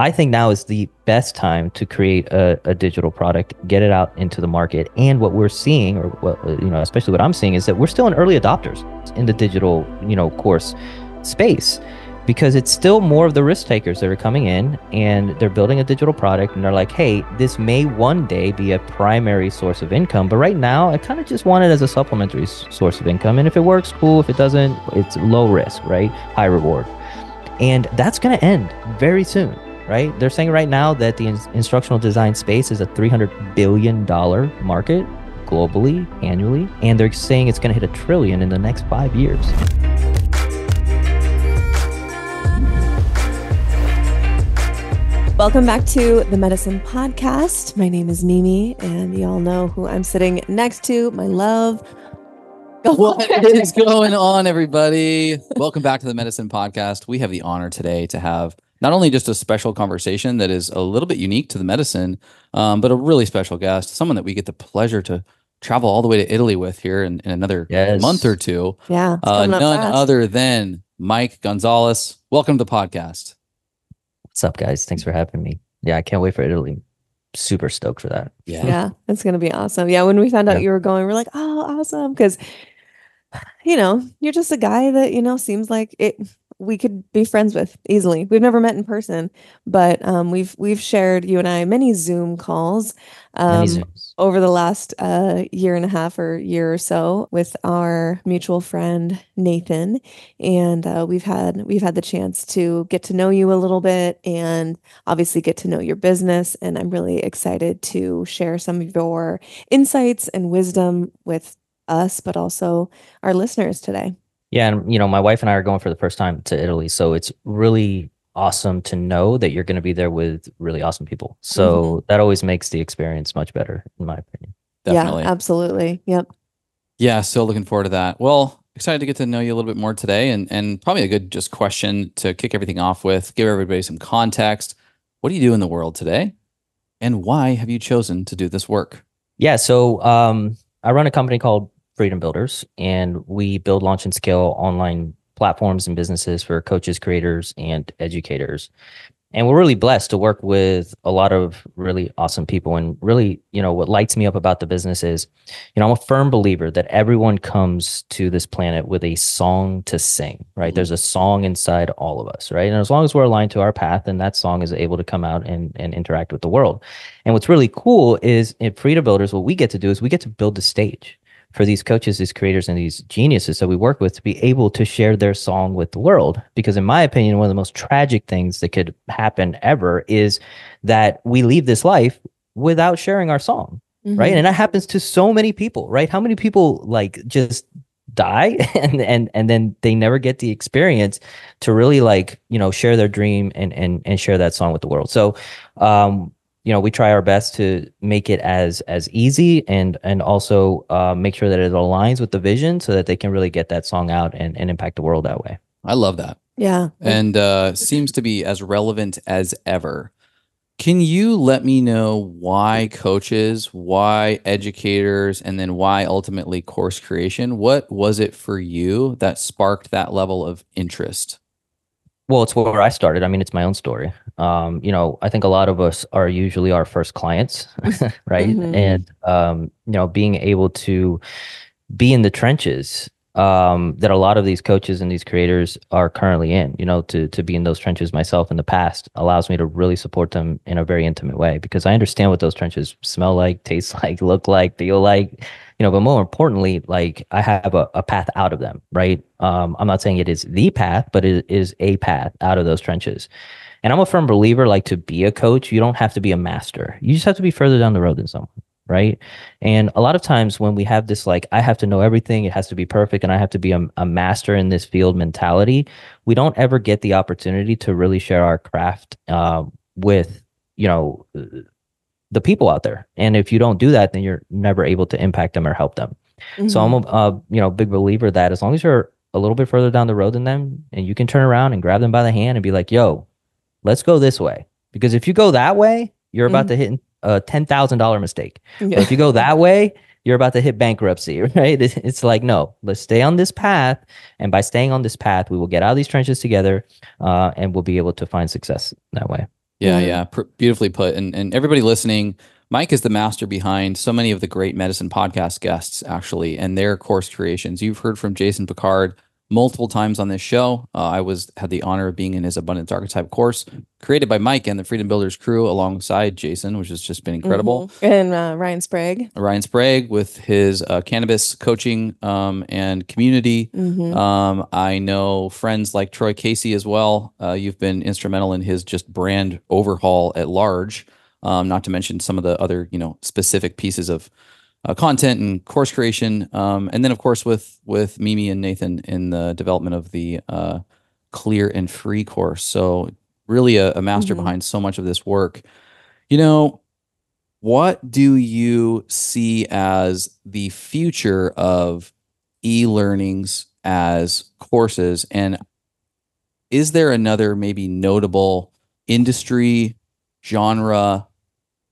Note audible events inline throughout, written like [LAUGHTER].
I think now is the best time to create a, a, digital product, get it out into the market. And what we're seeing, or what uh, you know, especially what I'm seeing, is that we're still in early adopters in the digital, you know, course space because it's still more of the risk takers that are coming in and they're building a digital product and they're like, hey, this may one day be a primary source of income, but right now I kind of just want it as a supplementary source of income. And if it works, cool. If it doesn't, it's low risk, right? High reward. And that's going to end very soon right? They're saying right now that the instructional design space is a $300 billion market globally, annually, and they're saying it's going to hit a trillion in the next five years. Welcome back to the Medicin Podcast. My name is Mimi, and y'all know who I'm sitting next to. My love. Go what [LAUGHS] is going on, everybody? Welcome back to the Medicin Podcast. We have the honor today to have not only just a special conversation that is a little bit unique to the medicine, um, but a really special guest, someone that we get the pleasure to travel all the way to Italy with here in, in another yes. month or two. Yeah. Uh, none fast. other than Mike Gonzalez. Welcome to the podcast. What's up, guys? Thanks for having me. Yeah, I can't wait for Italy. Super stoked for that. Yeah. Yeah. It's going to be awesome. Yeah. When we found out yeah. you were going, we're like, oh, awesome. Because, you know, you're just a guy that, you know, seems like it we could be friends with easily. We've never met in person, but um, we've we've shared you and I many Zoom calls um, many over the last uh, year and a half or year or so with our mutual friend Nathan, and uh, we've had we've had the chance to get to know you a little bit and obviously get to know your business. And I'm really excited to share some of your insights and wisdom with us, but also our listeners today. Yeah, and you know, my wife and I are going for the first time to Italy, so it's really awesome to know that you're going to be there with really awesome people. So mm-hmm. that always makes the experience much better, in my opinion. Definitely. Yeah, absolutely. Yep. Yeah, so looking forward to that. Well, excited to get to know you a little bit more today, and and probably a good just question to kick everything off with. Give everybody some context. What do you do in the world today, and why have you chosen to do this work? Yeah, so um, I run a company called Freedom Builderz, and we build, launch, and scale online platforms and businesses for coaches, creators, and educators. And we're really blessed to work with a lot of really awesome people. And really, you know, what lights me up about the business is, you know, I'm a firm believer that everyone comes to this planet with a song to sing, right? Mm-hmm. There's a song inside all of us, right? And as long as we're aligned to our path, then that song is able to come out and, and interact with the world. And what's really cool is in Freedom Builderz, what we get to do is we get to build the stage for these coaches, these creators, and these geniuses that we work with to be able to share their song with the world. Because, in my opinion, one of the most tragic things that could happen ever is that we leave this life without sharing our song. Mm-hmm. Right. And that happens to so many people, right? How many people like just die [LAUGHS] and and and then they never get the experience to really like you know share their dream and and and share that song with the world so um you know we try our best to make it as as easy and and also uh, make sure that it aligns with the vision so that they can really get that song out and, and impact the world that way. I love that. Yeah. And uh seems to be as relevant as ever. Can you let me know why coaches why educators and then why ultimately course creation? What was it for you that sparked that level of interest well, it's where I started. I mean, it's my own story. Um, you know, I think a lot of us are usually our first clients, [LAUGHS] right? Mm-hmm. And um, you know, being able to be in the trenches um, that a lot of these coaches and these creators are currently in. You know, to to be in those trenches myself in the past allows me to really support them in a very intimate way because I understand what those trenches smell like, [LAUGHS] taste like, look like, feel like you know, but more importantly, like I have a, a path out of them, right? Um, I'm not saying it is the path, but it is a path out of those trenches. And I'm a firm believer, like to be a coach, you don't have to be a master. You just have to be further down the road than someone, right? And a lot of times when we have this, like, I have to know everything, it has to be perfect, and I have to be a, a master in this field mentality, we don't ever get the opportunity to really share our craft uh, with, you know, the people out there. And if you don't do that, then you're never able to impact them or help them. Mm-hmm. So I'm a, a you know big believer that as long as you're a little bit further down the road than them, and you can turn around and grab them by the hand and be like, "Yo, let's go this way." Because if you go that way, you're about mm-hmm. to hit a ten thousand dollar mistake. Yeah. if you go that way, you're about to hit bankruptcy, [LAUGHS] right? It's like, no, let's stay on this path. And by staying on this path, we will get out of these trenches together uh, and we'll be able to find success that way. Yeah, yeah, yeah. Beautifully put. And and everybody listening, Mike is the master behind so many of the great medicine podcast guests, actually, and their course creations. You've heard from Jason Picard multiple times on this show. Uh, I was had the honor of being in his Abundance Archetype course, created by Mike and the Freedom Builderz crew alongside Jason, which has just been incredible. Mm-hmm. And uh, Ryan Sprague, Ryan Sprague with his uh, cannabis coaching um, and community. Mhm. Um, I know friends like Troy Casey as well. Uh, you've been instrumental in his just brand overhaul at large. Um, not to mention some of the other you know specific pieces of uh, content and course creation, um, and then of course with with Mimi and Nathan in the development of the uh, clear and free course. So really a, a master Mhm. behind so much of this work. You know, what do you see as the future of e-learnings as courses and is there another maybe notable industry genre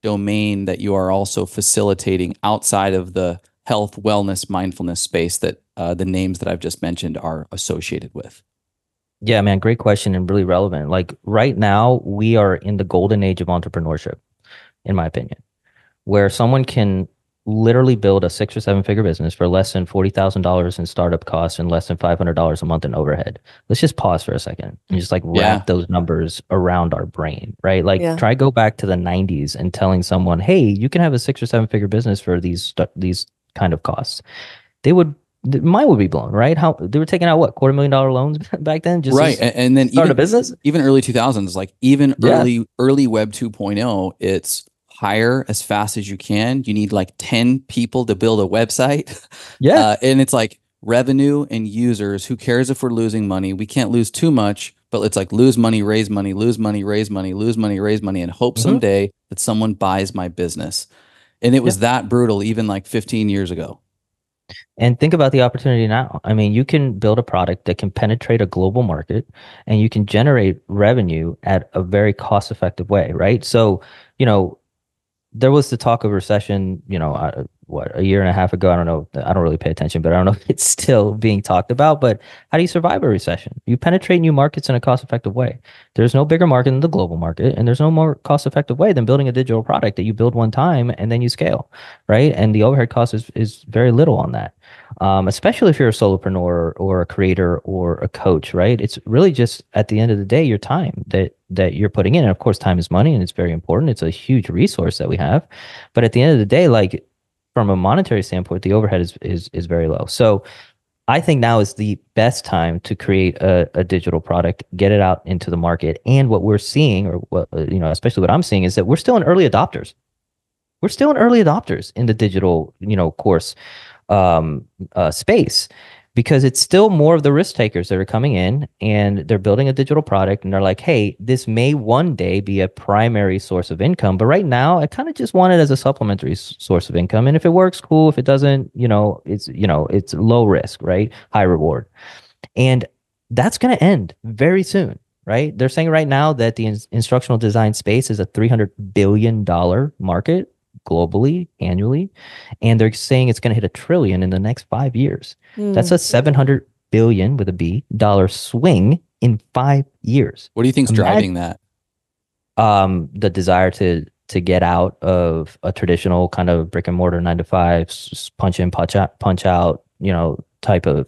domain that you are also facilitating outside of the health wellness mindfulness space that uh, the names that i've just mentioned are associated with Yeah, man, great question and really relevant. Like right now, we are in the golden age of entrepreneurship, in my opinion, where someone can literally build a six or seven figure business for less than $40,000 in startup costs and less than $500 a month in overhead. Let's just pause for a second and just like wrap Yeah. those numbers around our brain, right? Like Yeah. try go back to the 90s and telling someone, "Hey, you can have a six or seven figure business for these stu- these kind of costs." They would th- mine would be blown, right? How they were taking out what quarter million dollar loans [LAUGHS] back then, just right and, and then start even, a business. even early 2000s like even Yeah. early early web 2.0 it's hire as fast as you can you need like 10 people to build a website Yeah, Uh, and it's like revenue and users. Who cares if we're losing money? We can't lose too much, but it's like lose money, raise money, lose money, raise money, lose money, raise money, and hope Mhm. someday that someone buys my business. And it was that brutal even like 15 years ago. and think about the opportunity now. I mean, you can build a product that can penetrate a global market, and you can generate revenue at a very cost effective way, right? So, you know, there was the talk of recession. You know, uh, what a year and a half ago. I don't know. I don't really pay attention, but I don't know [LAUGHS] if it's still being talked about. But how do you survive a recession? You penetrate new markets in a cost effective way. There's no bigger market than the global market, and there's no more cost effective way than building a digital product that you build one time and then you scale, right? And the overhead cost is, is very little on that. Um, especially if you're a solopreneur or a creator or a coach, right? It's really just at the end of the day, your time that that you're putting in. And of course, time is money and it's very important. It's a huge resource that we have. But at the end of the day, like from a monetary standpoint, the overhead is is is very low. So I think now is the best time to create a, a digital product, get it out into the market. And what we're seeing, or what uh, you know, especially what I'm seeing, is that we're still in early adopters. We're still in early adopters in the digital, you know, course um, uh, space because it's still more of the risk takers that are coming in and they're building a digital product and they're like, hey, this may one day be a primary source of income, but right now I kind of just want it as a supplementary source of income. And if it works, cool. If it doesn't, you know, it's you know, it's low risk, right? High reward, and that's going to end very soon. Right? They're saying right now that the ins- instructional design space is a three hundred billion dollar market globally annually, and they're saying it's going to hit a trillion in the next five years. That's Mm. a 700 billion with a B dollar swing in five years. What do you think's Imagine- driving that? Um, the desire to to get out of a traditional kind of brick and mortar nine to five s- s- punch in punch out punch out you know type of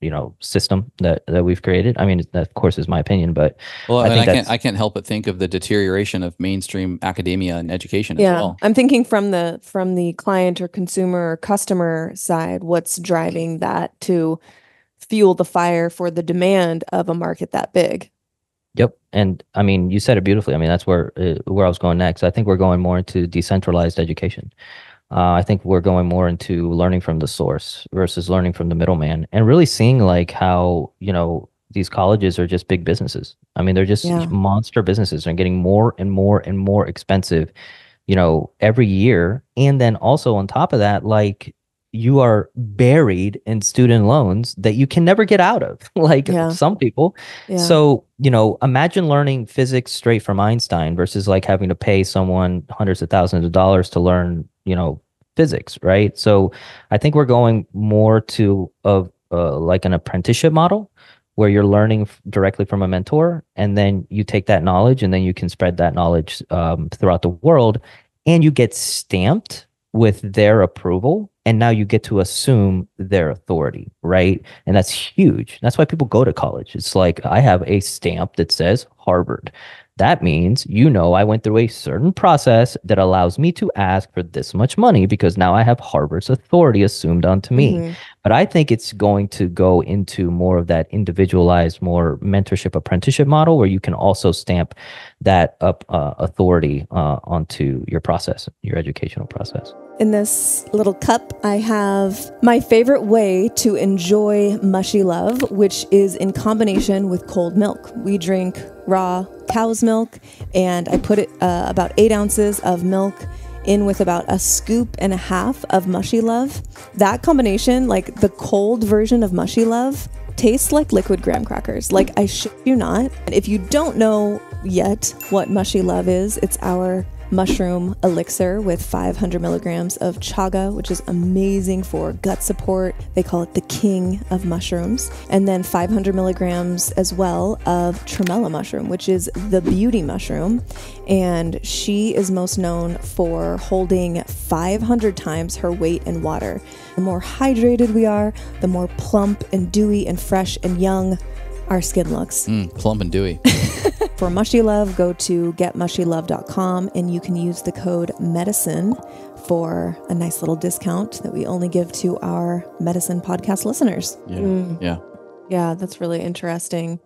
you know system that that we've created. I mean, that of course is my opinion, but Well, I think I can't I can't help but think of the deterioration of mainstream academia and education yeah as well. i'm thinking from the from the client or consumer or customer side what's driving that to fuel the fire for the demand of a market that big Yep, and I mean, you said it beautifully. I mean, that's where uh, where I was going next. I think we're going more into decentralized education. Uh, I think we're going more into learning from the source versus learning from the middleman, and really seeing like how you know these colleges are just big businesses. I mean, they're just Yeah. monster businesses. They're getting more and more and more expensive, you know, every year. And then also on top of that, like you are buried in student loans that you can never get out of, [LAUGHS] like Yeah. some people. yeah So, you know, imagine learning physics straight from Einstein versus like having to pay someone hundreds of thousands of dollars to learn, you know, physics, right? So, I think we're going more to of uh, like an apprenticeship model where you're learning f- directly from a mentor and then you take that knowledge and then you can spread that knowledge um, throughout the world and you get stamped with their approval and now you get to assume their authority right? And that's huge. That's why people go to college. It's like i have a stamp that says harvard that means you know I went through a certain process that allows me to ask for this much money because now I have Harvard's authority assumed onto me. Mm-hmm. But I think it's going to go into more of that individualized, more mentorship apprenticeship model where you can also stamp that up uh, authority uh, onto your process, your educational process. In this little cup, I have my favorite way to enjoy mushy love, which is in combination with cold milk. We drink raw cow's milk, and I put it uh, about eight ounces of milk in with about a scoop and a half of mushy love. That combination, like the cold version of mushy love, tastes like liquid graham crackers. Like I shit you not. If you don't know yet what mushy love is, it's our mushroom elixir with 500 milligrams of chaga, which is amazing for gut support. They call it the king of mushrooms. And then 500 milligrams as well of tremella mushroom, which is the beauty mushroom. And she is most known for holding 500 times her weight in water. The more hydrated we are, the more plump and dewy and fresh and young our skin looks. Mm, plump and dewy. [LAUGHS] For Mushy Love, go to getmushylove.com and you can use the code medicine for a nice little discount that we only give to our medicine podcast listeners. Yeah. Mm. Yeah. Yeah, that's really interesting.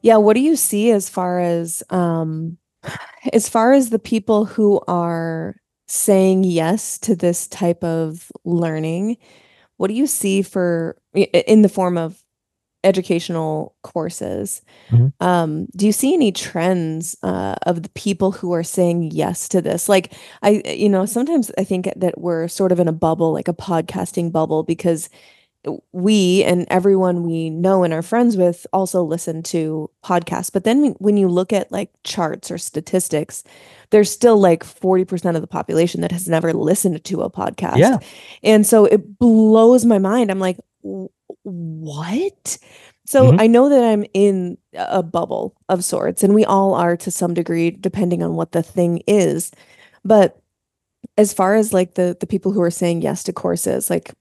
Yeah, what do you see as far as um [SIGHS] as far as the people who are saying yes to this type of learning? What do you see for in the form of educational courses. Mm-hmm. Um, do you see any trends uh, of the people who are saying yes to this? Like, I, you know, sometimes I think that we're sort of in a bubble, like a podcasting bubble, because we and everyone we know and are friends with also listen to podcasts. But then when you look at like charts or statistics, there's still like 40% of the population that has never listened to a podcast. Yeah. And so it blows my mind. I'm like, what? So mm-hmm. I know that I'm in a bubble of sorts, and we all are to some degree, depending on what the thing is. But as far as like the the people who are saying yes to courses, like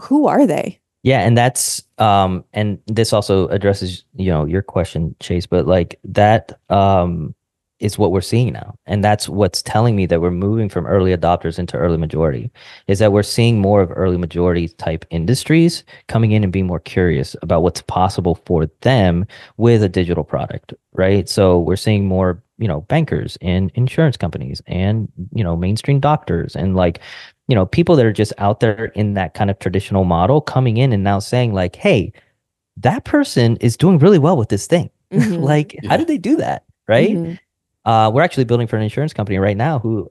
who are they? Yeah, and that's um and this also addresses, you know, your question, Chase, but like that um is what we're seeing now. And that's what's telling me that we're moving from early adopters into early majority is that we're seeing more of early majority type industries coming in and being more curious about what's possible for them with a digital product, right? So we're seeing more, you know, bankers and insurance companies and, you know, mainstream doctors and like, you know, people that are just out there in that kind of traditional model coming in and now saying like, "Hey, that person is doing really well with this thing." [LAUGHS] Mm-hmm. like, yeah. how did they do that? Right? Mm-hmm uh, we're actually building for an insurance company right now who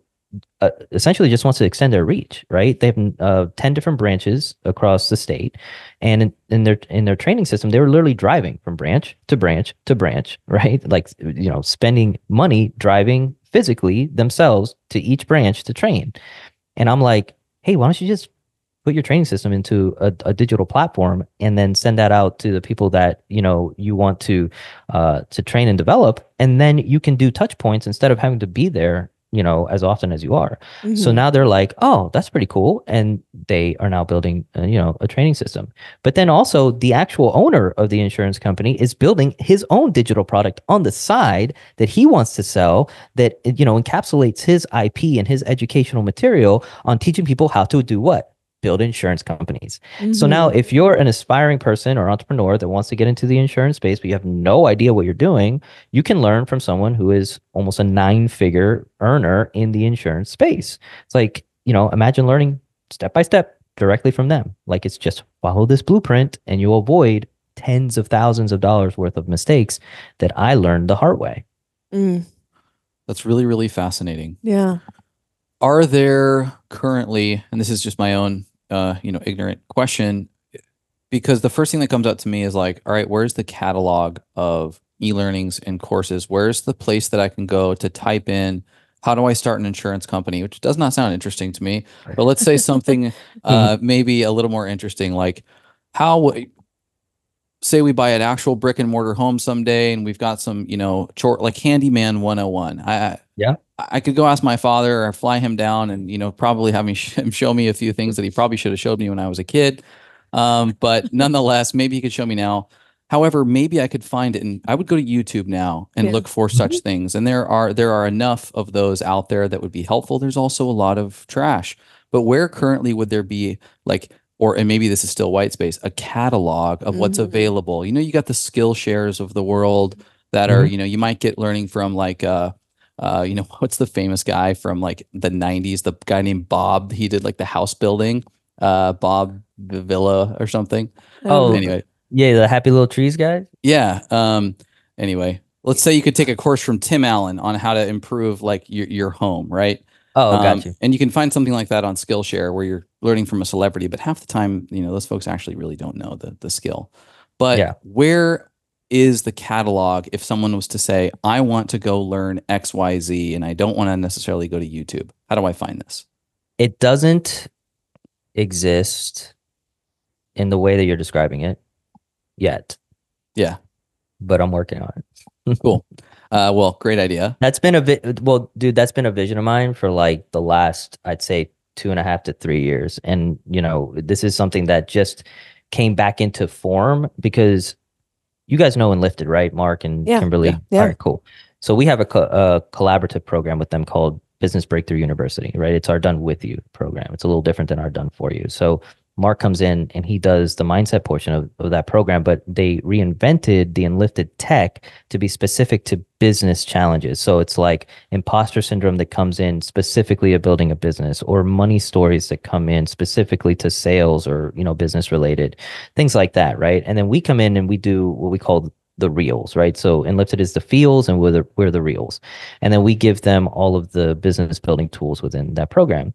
uh, essentially just wants to extend their reach. Right? They have uh, ten different branches across the state, and in, in, their in their training system, they were literally driving from branch to branch to branch. [LAUGHS] Right? Like you know, spending money driving physically themselves to each branch to train. And I'm like, hey, why don't you just put your training system into a, a, digital platform and then send that out to the people that you know you want to uh, to train and develop. And then you can do touch points instead of having to be there you know as often as you are. Mm-hmm. so now they're like oh that's pretty cool. And they are now building uh, you know a training system. But then also the actual owner of the insurance company is building his own digital product on the side that he wants to sell that you know encapsulates his ip and his educational material on teaching people how to do what build insurance companies. Mm-hmm. So now if you're an aspiring person or entrepreneur that wants to get into the insurance space, but you have no idea what you're doing, you can learn from someone who is almost a nine figure earner in the insurance space. It's like, you know, imagine learning step by step directly from them. Like it's just follow this blueprint and you'll avoid tens of thousands of dollars worth of mistakes that I learned the hard way. Mm. That's really, really fascinating. Yeah. Are there currently, and this is just my own uh, you know, ignorant question because the first thing that comes up to me is like, all right, where's the catalog of e-learnings and courses? Where's the place that I can go to type in how do I start an insurance company? Which does not sound interesting to me. But let's say something [LAUGHS] uh, maybe a little more interesting, like how say we buy an actual brick and mortar home someday and we've got some, you know, chore like handyman 101. I Yeah. I could go ask my father or fly him down and, you know, probably have him show me a few things that he probably should have showed me when I was a kid. Um, but [LAUGHS] nonetheless, maybe he could show me now. However, maybe I could find it and I would go to YouTube now and Yeah. look for such things. And there are there are enough of those out there that would be helpful. There's also a lot of trash. But where currently would there be like or and maybe this is still white space, a catalog of what's Mhm. available. You know, you got the skill shares of the world that are, Mhm. you know, you might get learning from like uh uh, you know, what's the famous guy from like the 90s? The guy named Bob. He did like the house building, uh, Bob Vila or something. Oh, Anyway, Yeah, the happy little trees guy. yeah. Um, anyway, let's say you could take a course from Tim Allen on how to improve like your, your home, right? Oh, Um, got you. And you can find something like that on Skillshare where you're learning from a celebrity, but half the time, you know, those folks actually really don't know the the skill. But Yeah. where is the catalog if someone was to say, I want to go learn XYZ and I don't want to necessarily go to YouTube? How do I find this? It doesn't exist in the way that you're describing it yet, Yeah. but I'm working on it. [LAUGHS] Cool. Uh, well, great idea. That's been a bit, well, dude, that's been a vision of mine for like the last, I'd say, two and a half to three years. And, you know, this is something that just came back into form because you guys know Enlifted, right? Mark and Yeah. Kimberly. Yeah. Yeah. All right, cool. So we have a, co- a collaborative program with them called Business Breakthrough University, right? It's our Done With You program. It's a little different than our Done For You. So Mark comes in and he does the mindset portion of, of that program, but they reinvented the Enlifted tech to be specific to business challenges. So it's like imposter syndrome that comes in specifically of building a business or money stories that come in specifically to sales or, you know, business related things like that. Right. And then we come in and we do what we call the reels, right? So Enlifted is the feels and we're the, we're the reels. And then we give them all of the business building tools within that program.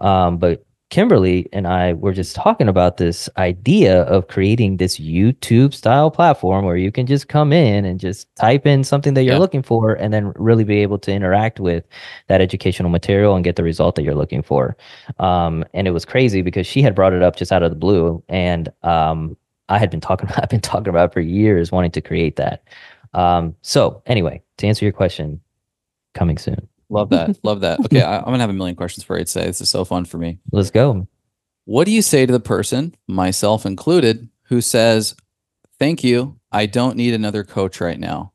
Um, but Kimberly and I were just talking about this idea of creating this YouTube style platform where you can just come in and just type in something that you're Yeah. looking for and then really be able to interact with that educational material and get the result that you're looking for. Um, and it was crazy because she had brought it up just out of the blue and um, I had been talking about, [LAUGHS] I've been talking about it for years wanting to create that. Um, so anyway, to answer your question, coming soon. Love that. [LAUGHS] Love that. Okay. I, I'm going to have a million questions for you today. This is so fun for me. Let's go. What do you say to the person, myself included, who says, Thank you. I don't need another coach right now.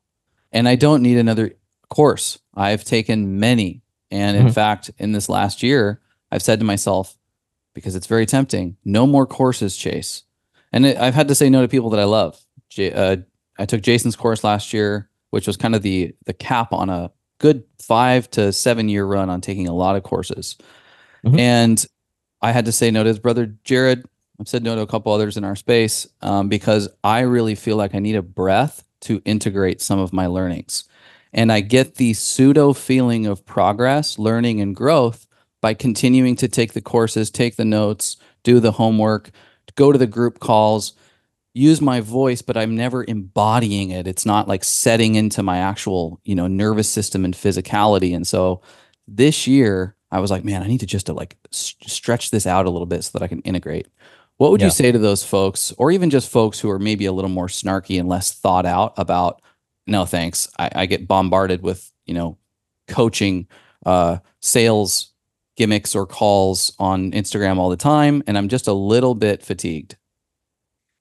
And I don't need another course. I've taken many. And in Mhm. fact, in this last year, I've said to myself, because it's very tempting, no more courses, Chase. And it, I've had to say no to people that I love. J- uh, I took Jason's course last year, which was kind of the the cap on a good five to seven year run on taking a lot of courses. Mhm. And I had to say no to his brother Jared. I've said no to a couple others in our space um, because I really feel like I need a breath to integrate some of my learnings. And I get the pseudo feeling of progress, learning, and growth by continuing to take the courses, take the notes, do the homework, go to the group calls, use my voice, but I'm never embodying it. It's not like setting into my actual, you know, nervous system and physicality. And so this year, I was like, man, I need to just to like s- stretch this out a little bit so that I can integrate. What would Yeah. you say to those folks, or even just folks who are maybe a little more snarky and less thought out about, no thanks. I, I get bombarded with, you know, coaching, uh, sales gimmicks or calls on Instagram all the time, and I'm just a little bit fatigued.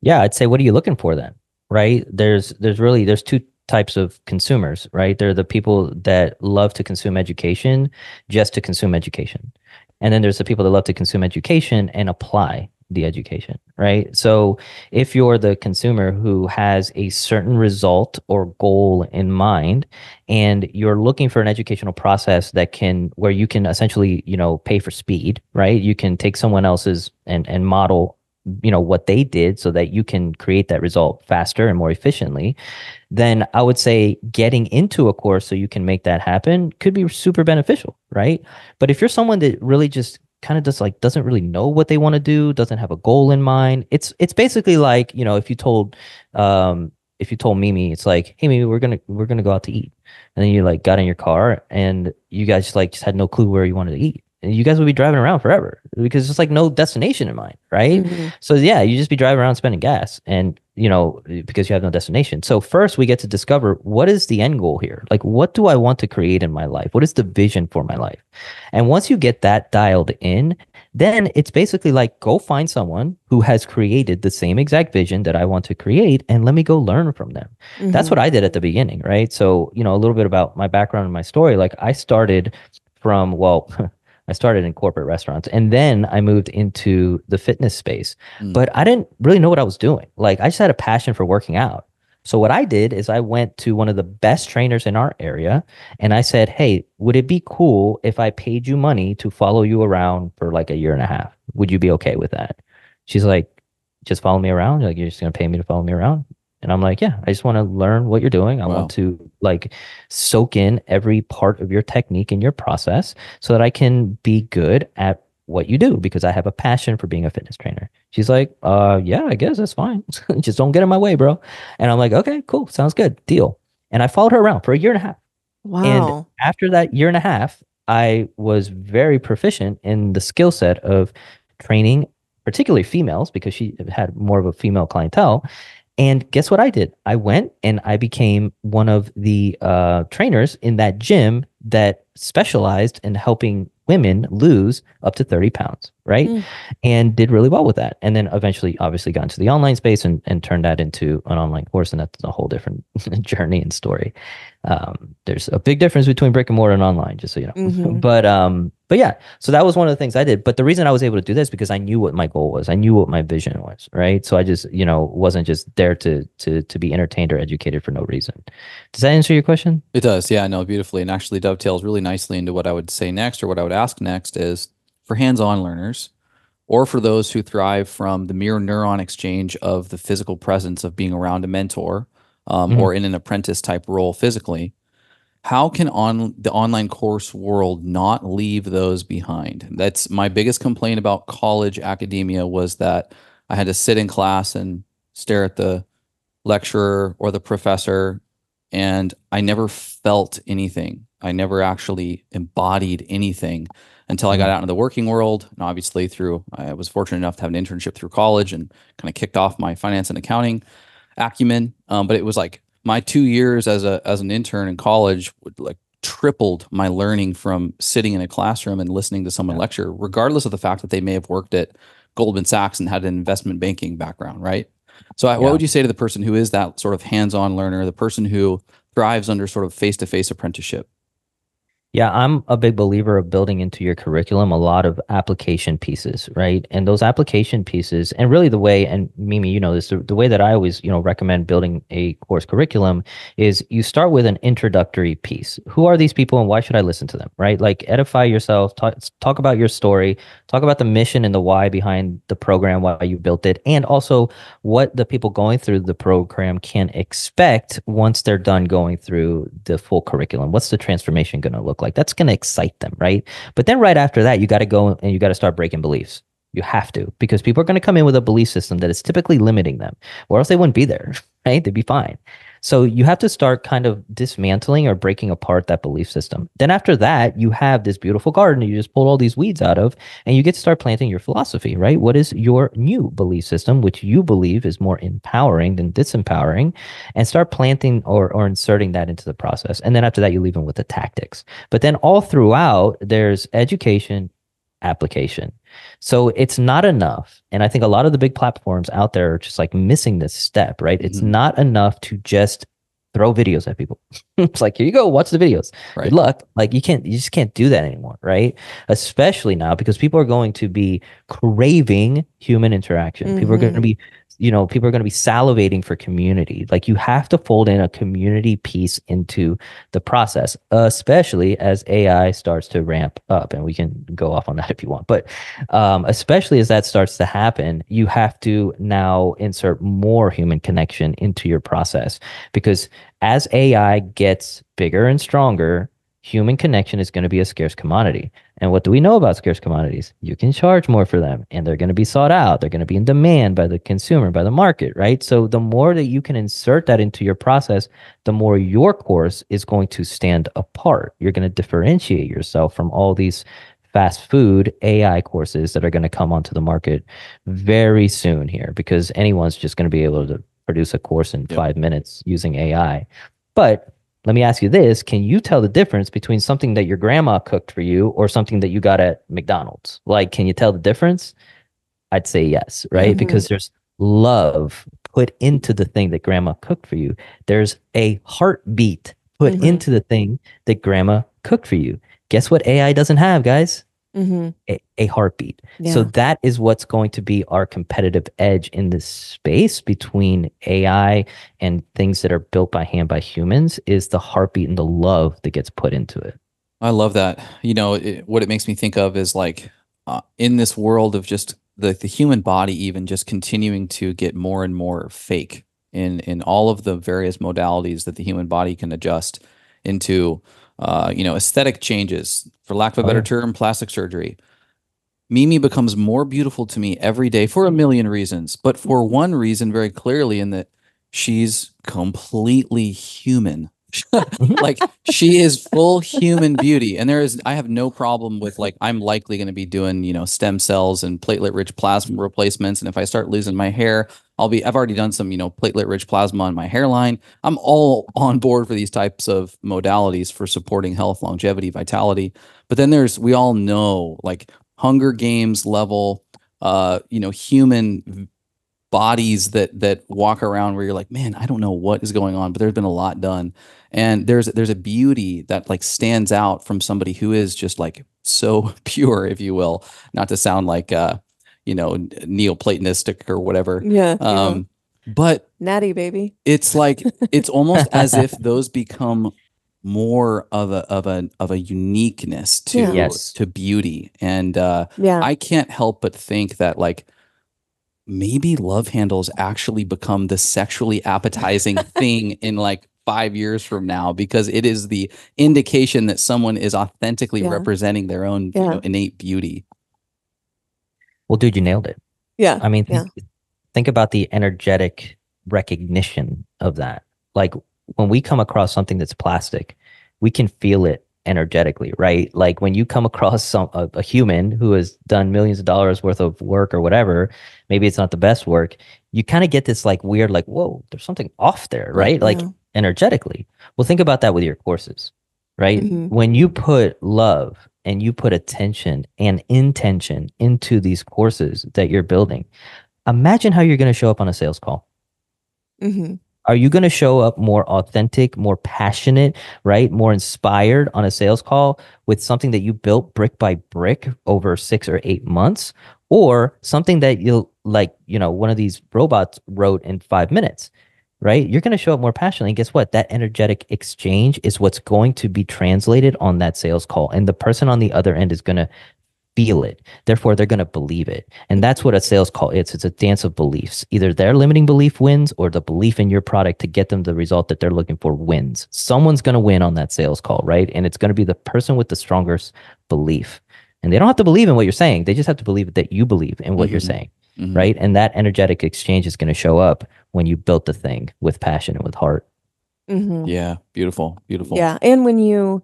Yeah, I'd say what are you looking for then? Right? There's there's really there's two types of consumers, right? There are the people that love to consume education just to consume education. And then there's the people that love to consume education and apply the education, right? So if you're the consumer who has a certain result or goal in mind and you're looking for an educational process that can where you can essentially, you know, pay for speed, right? You can take someone else's and and model you know what they did so that you can create that result faster and more efficiently then i would say getting into a course so you can make that happen could be super beneficial right? But if you're someone that really just kind of just like doesn't really know what they want to do doesn't have a goal in mind it's it's basically like you know if you told um if you told mimi it's like hey mimi we're gonna we're gonna go out to eat. And then you like got in your car and you guys just like just had no clue where you wanted to eat and you guys would be driving around forever because it's like no destination in mind right Mhm. so yeah, you just be driving around spending gas. And you know, because you have no destination. So first we get to discover what is the end goal here? Like what do I want to create in my life? What is the vision for my life? And once you get that dialed in, then it's basically like go find someone who has created the same exact vision that I want to create and let me go learn from them. Mm-hmm. That's what I did at the beginning, right? So, you know, a little bit about my background and my story. Like I started from, well, [LAUGHS] I started in corporate restaurants and then I moved into the fitness space. Mm. But I didn't really know what I was doing. Like I just had a passion for working out. So what I did is I went to one of the best trainers in our area and I said, "Hey, would it be cool if I paid you money to follow you around for like a year and a half? Would you be okay with that?" She's like, "Just follow me around? You're Like you're just going to pay me to follow me around?" And I'm like, yeah, I just want to learn what you're doing. I wow. want to like soak in every part of your technique and your process so that I can be good at what you do because I have a passion for being a fitness trainer. She's like, uh, yeah, I guess that's fine. [LAUGHS] just don't get in my way, bro. And I'm like, okay, cool. Sounds good. Deal. And I followed her around for a year and a half. Wow. And after that year and a half, I was very proficient in the skill set of training, particularly females, because she had more of a female clientele. And guess what I did? I went and I became one of the uh, trainers in that gym that specialized in helping women lose up to 30 pounds, right? Mm. And did really well with that. And then eventually, obviously, got into the online space and, and turned that into an online course. And that's a whole different [LAUGHS] journey and story. Um, there's a big difference between brick and mortar and online, just so you know. Mm-hmm. [LAUGHS] but um, but yeah, so that was one of the things I did. But the reason I was able to do this because I knew what my goal was. I knew what my vision was, right? So I just, you know, wasn't just there to to to be entertained or educated for no reason. Does that answer your question? It does. Yeah, no, beautifully. And actually dovetails really nicely into what I would say next or what I would ask next is for hands-on learners or for those who thrive from the mere neuron exchange of the physical presence of being around a mentor um, mm-hmm. or in an apprentice type role physically how can on the online course world not leave those behind? That's my biggest complaint about college academia was that i had to sit in class and stare at the lecturer or the professor and i never felt anything. I never actually embodied anything until i got out into the working world and obviously through i was fortunate enough to have an internship through college and kind of kicked off my finance and accounting acumen. Um, but it was like my two years as a as an intern in college would like tripled my learning from sitting in a classroom and listening to someone yeah. lecture, regardless of the fact that they may have worked at Goldman Sachs and had an investment banking background, right? So, yeah. what would you say to the person who is that sort of hands-on learner, the person who thrives under sort of face-to-face apprenticeship? Yeah, I'm a big believer of building into your curriculum a lot of application pieces, right? And those application pieces, and really the way, and Mimi, you know this, the, the, way that I always, you know, recommend building a course curriculum is you start with an introductory piece. Who are these people and why should I listen to them, right? Like edify yourself, talk, talk about your story, talk about the mission and the why behind the program, why you built it, and also what the people going through the program can expect once they're done going through the full curriculum. What's the transformation going to look like that's going to excite them, right? But then right after that, you got to go and you got to start breaking beliefs. You have to because people are going to come in with a belief system that is typically limiting them, or else they wouldn't be there, [LAUGHS] right? They'd be fine. So you have to start kind of dismantling or breaking apart that belief system. Then after that, you have this beautiful garden you just pulled all these weeds out of, and you get to start planting your philosophy, right? What is your new belief system, which you believe is more empowering than disempowering, and start planting or, or inserting that into the process. And then after that, you leave them with the tactics. But then all throughout, there's education, application. So it's not enough. And I think a lot of the big platforms out there are just like missing this step, right? Mm-hmm. It's not enough to just throw videos at people. [LAUGHS] it's like, here you go, watch the videos. Right. Good luck. Like you can't, you just can't do that anymore, right? Especially now because people are going to be craving human interaction. Mm-hmm. People are going to be you know people are going to be salivating for community. Like you have to fold in a community piece into the process especially as ai starts to ramp up and we can go off on that [LAUGHS] if you want. But um, especially as that starts to happen you have to now insert more human connection into your process. Because as ai gets bigger and stronger human connection is going to be a scarce commodity. And what do we know about scarce commodities? You can charge more for them and they're going to be sought out. They're going to be in demand by the consumer, by the market, right? So the more that you can insert that into your process, the more your course is going to stand apart. You're going to differentiate yourself from all these fast food AI courses that are going to come onto the market very soon here because anyone's just going to be able to produce a course in Yep. five minutes using AI. But let me ask you this can you tell the difference between something that your grandma cooked for you or something that you got at McDonald's? Like, can you tell the difference? I'd say yes, right? Mhm. Because there's love put into the thing that grandma cooked for you. There's a heartbeat put Mhm. into the thing that grandma cooked for you. Guess what AI doesn't have, guys? Hmm A, a heartbeat. Yeah. So that is what's going to be our competitive edge in this space between AI and things that are built by hand by humans is the heartbeat and the love that gets put into it. I love that. You know, it, what it makes me think of is like uh, in this world of just the, the human body, even just continuing to get more and more fake in in all of the various modalities that the human body can adjust into. Uh, you know, aesthetic changes, for lack of a Oh, better yeah. term, plastic surgery. Mimi becomes more beautiful to me every day for a million reasons, but for one reason very clearly, in that she's completely human. [LAUGHS] like she is full human beauty and there is i have no problem with like i'm likely going to be doing you know stem cells and platelet rich plasma replacements and if i start losing my hair i'll be i've already done some you know platelet rich plasma on my hairline. I'm all on board for these types of modalities for supporting health longevity vitality. But then there's we all know like hunger games level uh you know human bodies that that walk around where you're like man i don't know what is going on but there's been a lot done and there's there's a beauty that like stands out from somebody who is just like so [LAUGHS] pure if you will not to sound like uh you know neoplatonistic or whatever Yeah. yeah. um but Natty baby. it's like it's almost [LAUGHS] as if those become more of a of a of a uniqueness to Yeah. Yes. to beauty and uh Yeah. I can't help but think that like maybe love handles actually become the sexually appetizing [LAUGHS] thing in like five years from now because it is the indication that someone is authentically Yeah. representing their own you know, innate beauty. Well, dude, you nailed it. yeah. I mean, Yeah. think, think about the energetic recognition of that. Like when we come across something that's plastic, we can feel it energetically, right? Like when you come across some a, a human who has done millions of dollars worth of work or whatever, maybe it's not the best work. You kind of get this like weird, like, whoa, there's something off there, right? Like Yeah. Energetically. Well, think about that with your courses, right? Mhm. When you put love and you put attention and intention into these courses that you're building, imagine how you're going to show up on a sales call. Mhm. Are you going to show up more authentic, more passionate, right? More inspired on a sales call with something that you built brick by brick over six or eight months, or something that you'll like, you know, one of these robots wrote in five minutes, right? You're going to show up more passionately. And guess what? That energetic exchange is what's going to be translated on that sales call. And the person on the other end is going to feel it. Therefore, they're going to believe it. And that's what a sales call is. It's a dance of beliefs. Either their limiting belief wins or the belief in your product to get them the result that they're looking for wins. Someone's going to win on that sales call, right? And it's going to be the person with the strongest belief. And they don't have to believe in what you're saying. They just have to believe that you believe in what you're Mhm. saying, Mhm. right? And that energetic exchange is going to show up when you built the thing with passion and with heart. Mhm. Yeah, beautiful, beautiful. Yeah. And when you,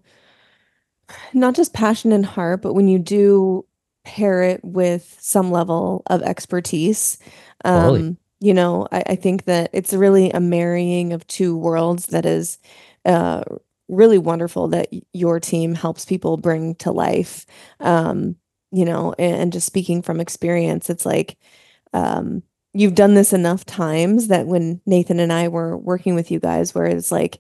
not just passion and heart, but when you do pair it with some level of expertise, Totally. um, you know, I, I think that it's really a marrying of two worlds that is uh, really wonderful that your team helps people bring to life. Um, you know, and, and just speaking from experience, it's like, um, you've done this enough times that when Nathan and I were working with you guys, where it's like,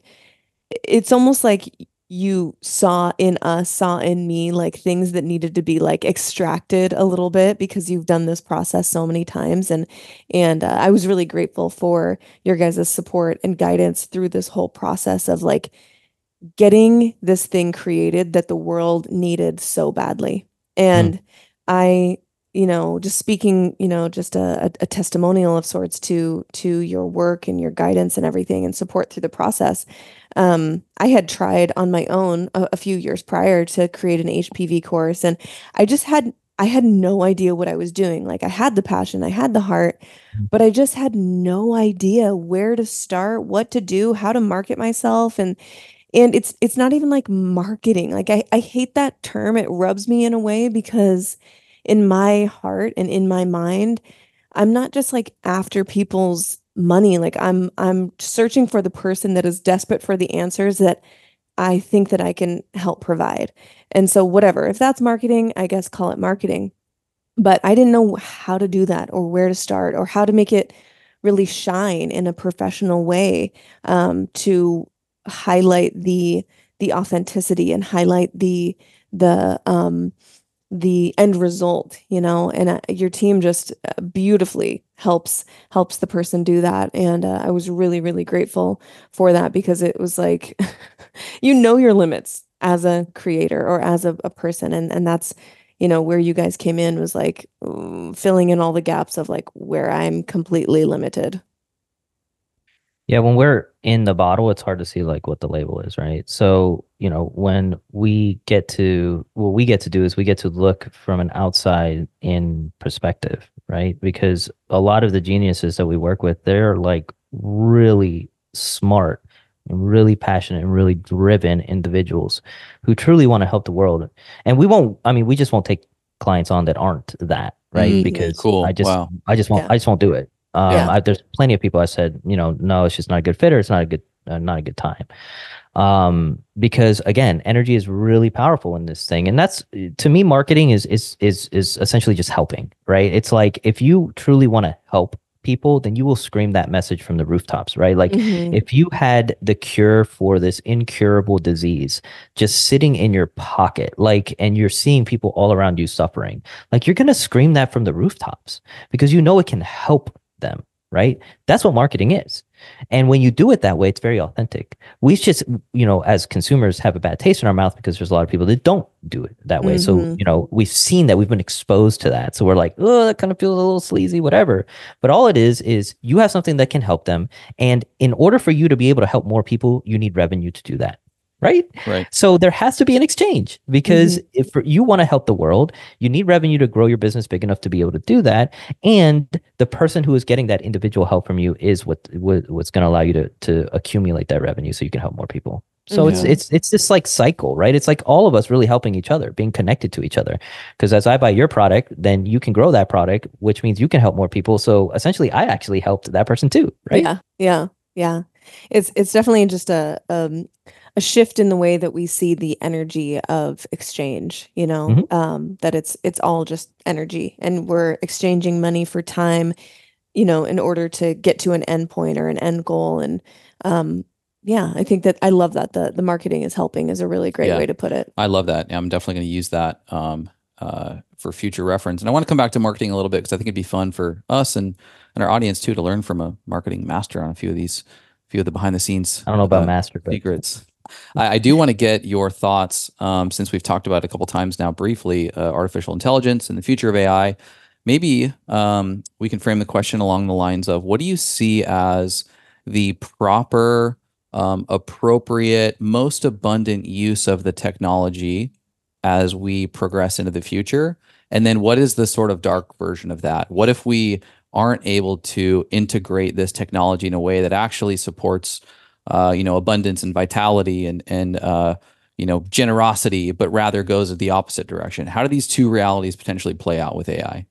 it's almost like you saw in us, saw in me, like things that needed to be like extracted a little bit because you've done this process so many times. And and uh, I was really grateful for your guys' support and guidance through this whole process of like getting this thing created that the world needed so badly. And I you know just speaking you know just a, a, a testimonial of sorts to to your work and your guidance and everything and support through the process um, I had tried on my own a, a few years prior to create an HPV course, and I just had I had no idea what I was doing. Like I had the passion, I had the heart, but I just had no idea where to start, what to do, how to market myself, and and it's it's not even like marketing. Like I I hate that term. It rubs me in a way because in my heart and in my mind, I'm not just like after people's money like i'm i'm searching for the person that is desperate for the answers that i think that i can help provide and so whatever if that's marketing i guess call it marketing but i didn't know how to do that or where to start or how to make it really shine in a professional way um, to highlight the the authenticity and highlight the the um, the end result you know? And uh, your team just uh, beautifully helps helps the person do that. And uh, i was really really grateful for that because it was like [LAUGHS] you know your limits as a creator or as a, a person. And and that's you know where you guys came in was like mm, filling in all the gaps of like where i'm completely limited yeah, when we're in the bottle, it's hard to see like what the label is, right? So, you know, when we get to what we get to do is we get to look from an outside in perspective, right? Because a lot of the geniuses that we work with, they're like really smart and really passionate and really driven individuals who truly want to help the world. And we won't, I mean, we just won't take clients on that aren't that, right? Mm, because cool. I just Wow. I just won't Yeah. I just won't do it. Um, Yeah. I, there's plenty of people I said, you know, no, it's just not a good fit or it's not a good, uh, not a good time. Um, because again, energy is really powerful in this thing, and that's to me, marketing is is is is essentially just helping, right? It's like if you truly want to help people, then you will scream that message from the rooftops, right? Like Mhm. if you had the cure for this incurable disease just sitting in your pocket, like, and you're seeing people all around you suffering, like you're gonna scream that from the rooftops because you know it can help them, right? That's what marketing is. And when you do it that way, it's very authentic. We just, you know, as consumers have a bad taste in our mouth because there's a lot of people that don't do it that way. So, Mhm. you know, we've seen that we've been exposed to that. So we're like, oh, that kind of feels a little sleazy, whatever. But all it is, is you have something that can help them. And in order for you to be able to help more people, you need revenue to do that. Right. Right. So there has to be an exchange because if you want to help the world, you need revenue to grow your business big enough to be able to do that. And the person who is getting that individual help from you is what, what what's going to allow you to to accumulate that revenue so you can help more people. So it's Mhm. it's it's this like cycle, right? It's like all of us really helping each other, being connected to each other. Because as I buy your product, then you can grow that product, which means you can help more people. So essentially, I actually helped that person too, right? Yeah, yeah, yeah. It's it's definitely just a um a shift in the way that we see the energy of exchange, you know, Mhm. um, that it's it's all just energy and we're exchanging money for time, you know, in order to get to an end point or an end goal. And um yeah, I think that I love that the the marketing is helping is a really great Yeah. way to put it. I love that. I'm definitely going to use that um, uh, for future reference. And I want to come back to marketing a little bit because I think it'd be fun for us and, and our audience too to learn from a marketing master on a few of these, few of the behind the scenes. I don't know about uh, master, but secrets. I, I do want to get your thoughts um, since we've talked about it a couple times now briefly uh, artificial intelligence and the future of AI. Maybe um, we can frame the question along the lines of what do you see as the proper, um, appropriate, most abundant use of the technology as we progress into the future? And then what is the sort of dark version of that? What if we aren't able to integrate this technology in a way that actually supports uh, you know, abundance and vitality and and uh, you know, generosity, but rather goes in the opposite direction. How do these two realities potentially play out with AI?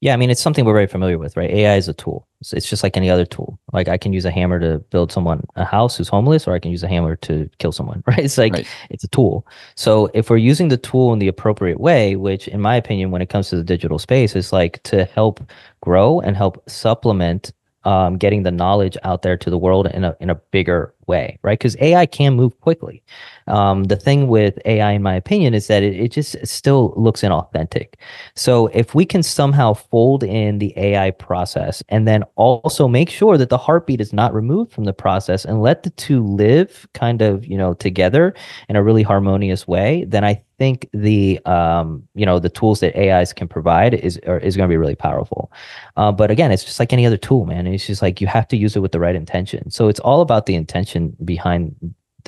Yeah, I mean, it's something we're very familiar with, right? AI is a tool. It's, it's just like any other tool. Like I can use a hammer to build someone a house who's homeless, or I can use a hammer to kill someone, [LAUGHS] right? It's like Right. it's a tool. So if we're using the tool in the appropriate way, which in my opinion, when it comes to the digital space, is like to help grow and help supplement um, getting the knowledge out there to the world in a in a bigger way, right? Because AI can move quickly. Um, the thing with AI, in my opinion, is that it, it just still looks inauthentic. So if we can somehow fold in the AI process and then also make sure that the heartbeat is not removed from the process and let the two live kind of, you know, together in a really harmonious way, then I think the um, you know, the tools that AIs can provide is are, is going to be really powerful. Uh, but again, it's just like any other tool, man. It's just like you have to use it with the right intention. So it's all about the intention behind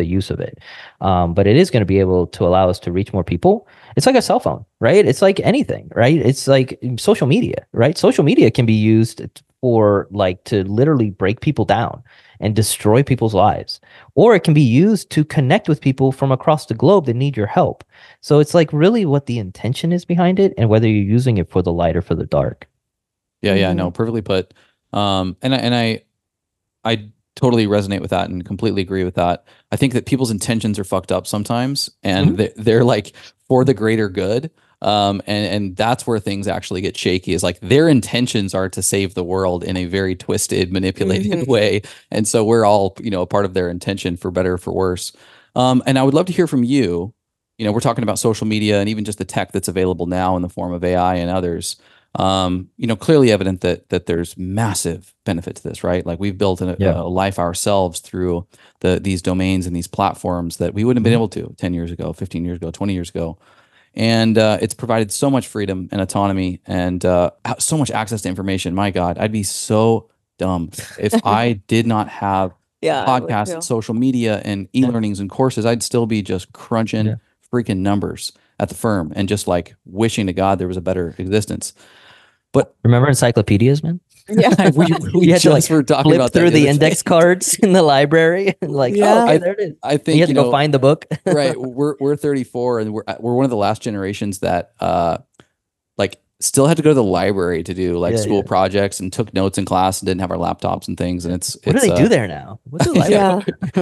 the use of it. Um, but it is going to be able to allow us to reach more people. It's like a cell phone, right? It's like anything, right? It's like social media, right? Social media can be used for like to literally break people down and destroy people's lives, or it can be used to connect with people from across the globe that need your help. So it's like really what the intention is behind it and whether you're using it for the light or for the dark. Yeah, yeah, no, perfectly put. Um, and I, and I I totally resonate with that and completely agree with that. I think that people's intentions are fucked up sometimes, and Mhm. they, they're like for the greater good. Um, and and that's where things actually get shaky. Is like their intentions are to save the world in a very twisted, manipulated Mhm. [LAUGHS] way, and so we're all you know a part of their intention for better or for worse. Um, and I would love to hear from you. You know, we're talking about social media and even just the tech that's available now in the form of AI and others um, you know, clearly evident that that there's massive benefit to this, right? Like we've built a, Yeah. a life ourselves through the these domains and these platforms that we wouldn't have been Mhm. able to 10 years ago, 15 years ago, 20 years ago. And uh, it's provided so much freedom and autonomy and uh, so much access to information. My God, I'd be so dumb if [LAUGHS] I did not have Yeah. Podcasts, social media, and e-learnings and courses. I'd still be just crunching Yeah. freaking numbers at the firm and just like wishing to God there was a better existence. But remember encyclopedias, man? Yeah. [LAUGHS] we, we You had to, like, were talking Flip about through the other index day. [LAUGHS] cards in the library [LAUGHS] and like, Yeah. oh, okay, I- there it is. I And think you had to you go know, find the book. right. We're we're 34 and we're uh, we're one of the last generations that uh like still had to go to the library to do like Yeah, school yeah. projects and took notes in class and didn't have our laptops and things. And it's What do they uh, do there now? What's the [LAUGHS] Yeah.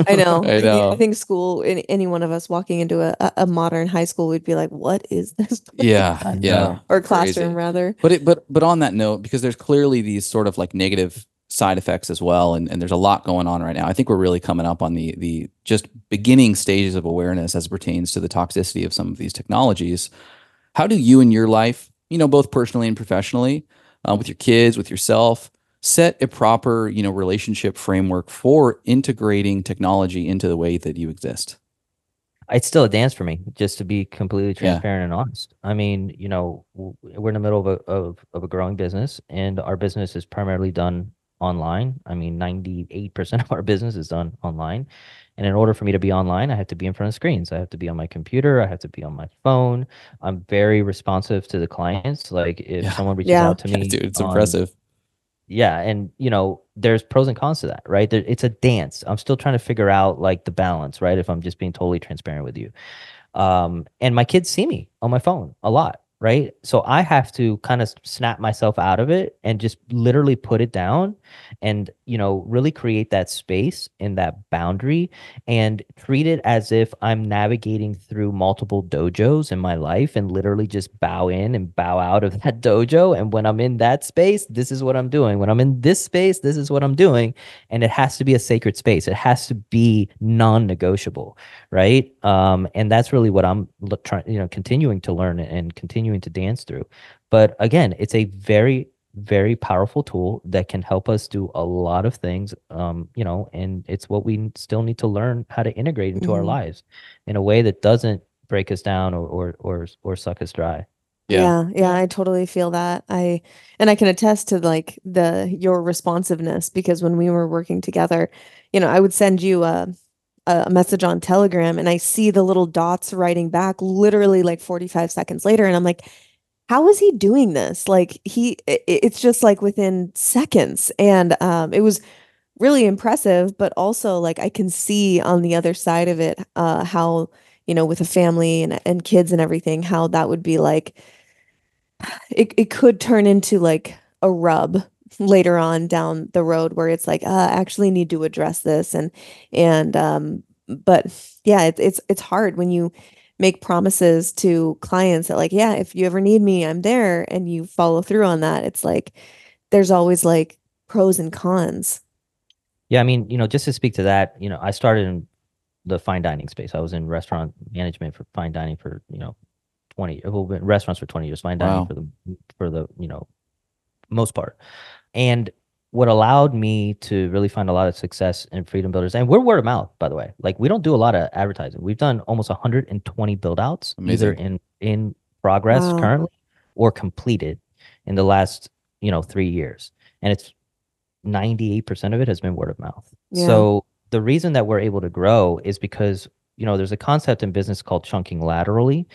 I know. [LAUGHS] I know. I think school, any, any one of us walking into a, a- a modern high school would be like, what is this? Yeah, [LAUGHS] yeah. know. or Crazy. classroom rather. But it but but on that note, because there's clearly these sort of like negative side effects as well, and, and there's a lot going on right now. I think we're really coming up on the the just beginning stages of awareness as it pertains to the toxicity of some of these technologies. How do you in your life, you know, both personally and professionally, uh, with your kids, with yourself, set a proper, you know, relationship framework for integrating technology into the way that you exist? it's still a dance for me, just to be completely Yeah. transparent and honest. I mean, you know, we're in the middle of a of, of a growing business, and our business is primarily done online. I mean, ninety eight percent [LAUGHS] of our business is done online, and in order for me to be online, I have to be in front of screens. I have to be on my computer. I have to be on my phone. I'm very responsive to the clients. Like if Yeah. someone reaches Yeah. out to me, Dude, it's on- impressive. yeah and you know there's pros and cons to that right there, it's a dance i'm still trying to figure out like the balance right if i'm just being totally transparent with you um and my kids see me on my phone a lot right? So i have to kind of snap myself out of it and just literally put it down and you know really create that space and that boundary and treat it as if i'm navigating through multiple dojos in my life and literally just bow in and bow out of [LAUGHS] that dojo. And when i'm in that space this is what i'm doing. When i'm in this space this is what i'm doing. And it has to be a sacred space. It has to be non-negotiable right? Um and that's really what i'm trying you know continuing to learn and continuing to dance through but again it's a very very powerful tool that can help us do a lot of things um you know and it's what we still need to learn how to integrate into our Mhm. lives in a way that doesn't break us down or or or, or suck us dry Yeah. Yeah, yeah, I totally feel that. I and I can attest to like the your responsiveness because when we were working together, you know, I would send you a a message on Telegram and I see the little dots writing back literally like 45 seconds later and I'm like how is he doing this? Like he it's just like within seconds and um it was really impressive but also like I can see on the other side of it uh how you know with a family and and kids and everything how that would be like it, it could turn into like a rub later on down the road where it's like uh, I actually need to address this and and um but yeah it, it's it's hard when you make promises to clients that like yeah if you ever need me I'm there and you follow through on that it's like there's always like pros and cons Yeah, I mean, you know, just to speak to that, you know, I started in the fine dining space. I was in restaurant management for fine dining for, you know, 20 well, been restaurants for 20 years, fine dining Wow. for the for the, you know, most part. And what allowed me to really find a lot of success in Freedom Builderz, and we're word of mouth, by the way. Like we don't do a lot of advertising. We've done almost 120 build outs, either in in progress Wow. currently or completed in the last, you know, three years. And it's 98% of it has been word of mouth. Yeah. So the reason that we're able to grow is because, you know, there's a concept in business called chunking laterally.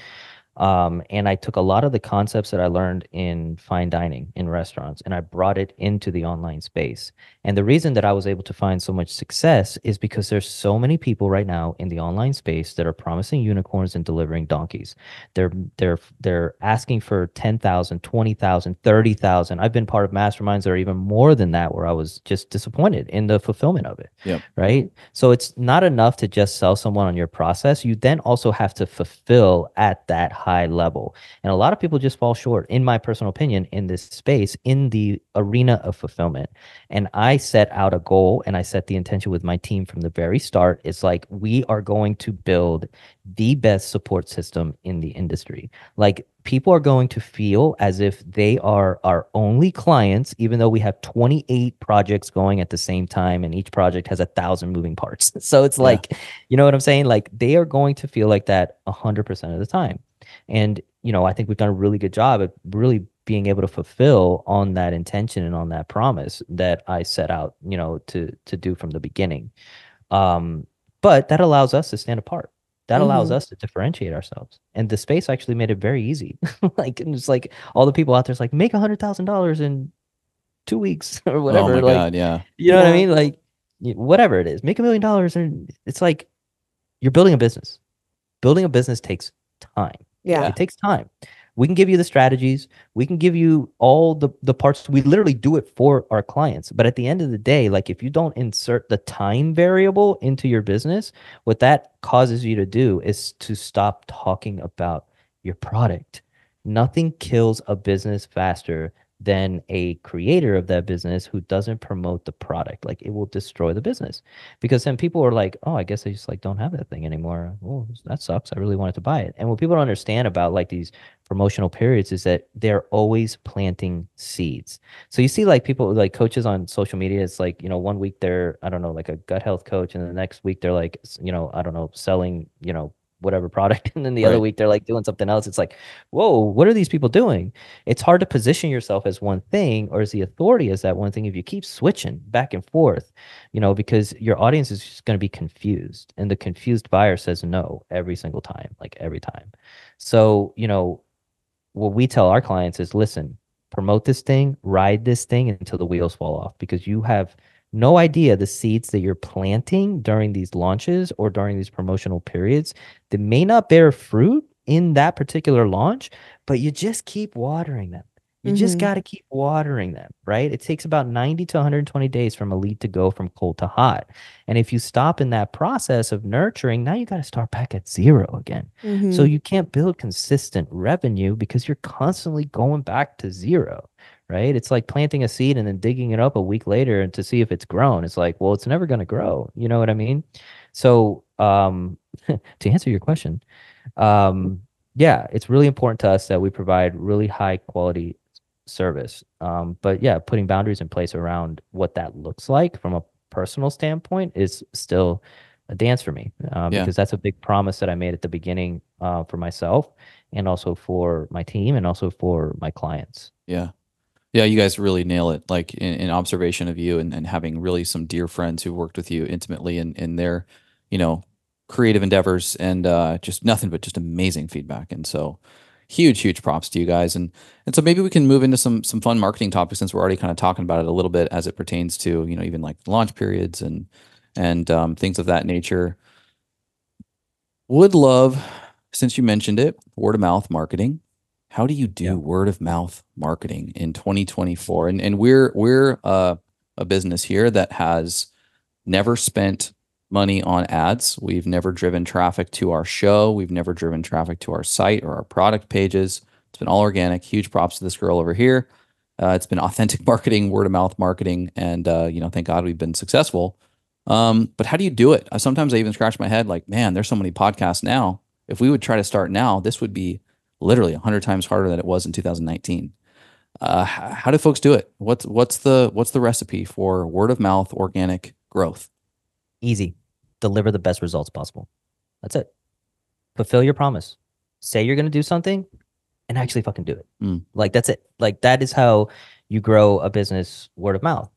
Um, and I took a lot of the concepts that I learned in fine dining in restaurants and I brought it into the online space. And the reason that I was able to find so much success is because there's so many people right now in the online space that are promising unicorns and delivering donkeys. They're they're they're asking for 10,000, 20,000, 30,000. I've been part of masterminds that are even more than that where I was just disappointed in the fulfillment of it. Yep. Right? So it's not enough to just sell someone on your process. You then also have to fulfill at that high level. And a lot of people just fall short, in my personal opinion, in this space, in the arena of fulfillment. And I set out a goal and I set the intention with my team from the very start. It's like, we are going to build the best support system in the industry. Like, people are going to feel as if they are our only clients, even though we have 28 projects going at the same time and each project has a thousand moving parts. [LAUGHS] So it's like, yeah. you know what I'm saying? Like they are going to feel like that 100% of the time. And, you know, I think we've done a really good job at really being able to fulfill on that intention and on that promise that I set out, you know, to to do from the beginning. Um, but that allows us to stand apart. That mm-hmm. allows us to differentiate ourselves. And the space actually made it very easy. [LAUGHS] like it's like all the people out there's like make a hundred thousand dollars in two weeks [LAUGHS] or whatever. Oh my like, god, yeah. You know yeah. what I mean? Like whatever it is, make a million dollars and it's like you're building a business. Building a business takes time. Yeah. It takes time. We can give you the strategies. We can give you all the, the parts. We literally do it for our clients. But at the end of the day, like if you don't insert the time variable into your business, what that causes you to do is to stop talking about your product. Nothing kills a business faster than a creator of that business who doesn't promote the product. Like it will destroy the business because then people are like, oh, I guess I just like don't have that thing anymore. Oh, that sucks. I really wanted to buy it. And what people don't understand about like these promotional periods is that they're always planting seeds. So you see like people like coaches on social media, it's like, you know, one week they're, I don't know, like a gut health coach. And the next week they're like, you know, I don't know, selling, you know, whatever product [LAUGHS] and then the right. other week they're like doing something else it's like whoa what are these people doing it's hard to position yourself as one thing or as the authority as that one thing if you keep switching back and forth you know because your audience is just going to be confused and the confused buyer says no every single time like every time so you know what we tell our clients is listen promote this thing ride this thing until the wheels fall off because you have no idea the seeds that you're planting during these launches or during these promotional periods that may not bear fruit in that particular launch, but you just keep watering them. You mm-hmm. just got to keep watering them, right? It takes about 90 to 120 days from a lead to go from cold to hot. And if you stop in that process of nurturing, now you got to start back at zero again. Mm-hmm. So you can't build consistent revenue because you're constantly going back to zero right? It's like planting a seed and then digging it up a week later and to see if it's grown. It's like, well, it's never going to grow. You know what I mean? So, um, [LAUGHS] to answer your question, um, yeah, it's really important to us that we provide really high quality service. Um, but yeah, putting boundaries in place around what that looks like from a personal standpoint is still a dance for me uh, yeah. because that's a big promise that I made at the beginning uh, for myself and also for my team and also for my clients. Yeah. Yeah, you guys really nail it. Like in, in observation of you and, and having really some dear friends who worked with you intimately in, in their, you know, creative endeavors and uh, just nothing but just amazing feedback. And so huge, huge props to you guys. And and so maybe we can move into some some fun marketing topics since we're already kind of talking about it a little bit as it pertains to, you know, even like launch periods and and um, things of that nature. Would love, since you mentioned it, word of mouth marketing how do you do yeah. word of mouth marketing in 2024? And and we're we're uh, a business here that has never spent money on ads. We've never driven traffic to our show. We've never driven traffic to our site or our product pages. It's been all organic. Huge props to this girl over here. Uh, it's been authentic [LAUGHS] marketing, word of mouth marketing, and uh, you know, thank God we've been successful. Um, but how do you do it? Sometimes I even scratch my head, like, man, there's so many podcasts now. If we would try to start now, this would be literally 100 times harder than it was in 2019. Uh, how do folks do it? What's what's the what's the recipe for word of mouth organic growth? Easy. Deliver the best results possible. That's it. Fulfill your promise. Say you're going to do something and actually fucking do it. Mm. Like that's it. Like that is how you grow a business word of mouth.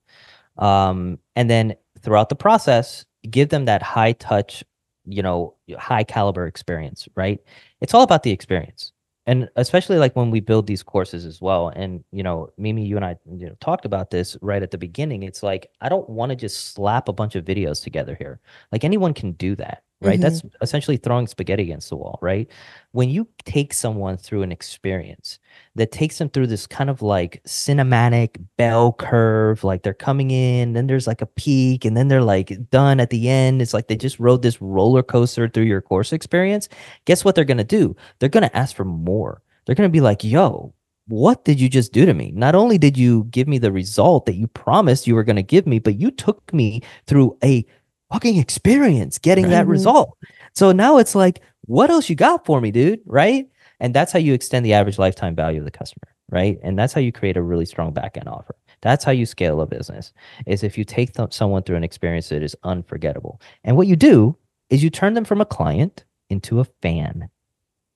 Um, and then throughout the process, give them that high touch, you know, high caliber experience, right? It's all about the experience and especially like when we build these courses as well and you know mimi you and i you know talked about this right at the beginning it's like i don't want to just slap a bunch of videos together here. Like anyone can do that right mm-hmm. that's essentially throwing spaghetti against the wall right when you take someone through an experience that takes them through this kind of like cinematic bell curve like they're coming in then there's like a peak and then they're like done at the end it's like they just rode this roller coaster through your course experience guess what they're going to do they're going to ask for more they're going to be like yo what did you just do to me? Not only did you give me the result that you promised you were going to give me, but you took me through a fucking experience getting right. that result. So now it's like, what else you got for me, dude? Right. And that's how you extend the average lifetime value of the customer. Right. And that's how you create a really strong backend offer. That's how you scale a business is if you take th- someone through an experience that is unforgettable. And what you do is you turn them from a client into a fan.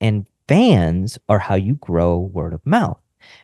And fans are how you grow word of mouth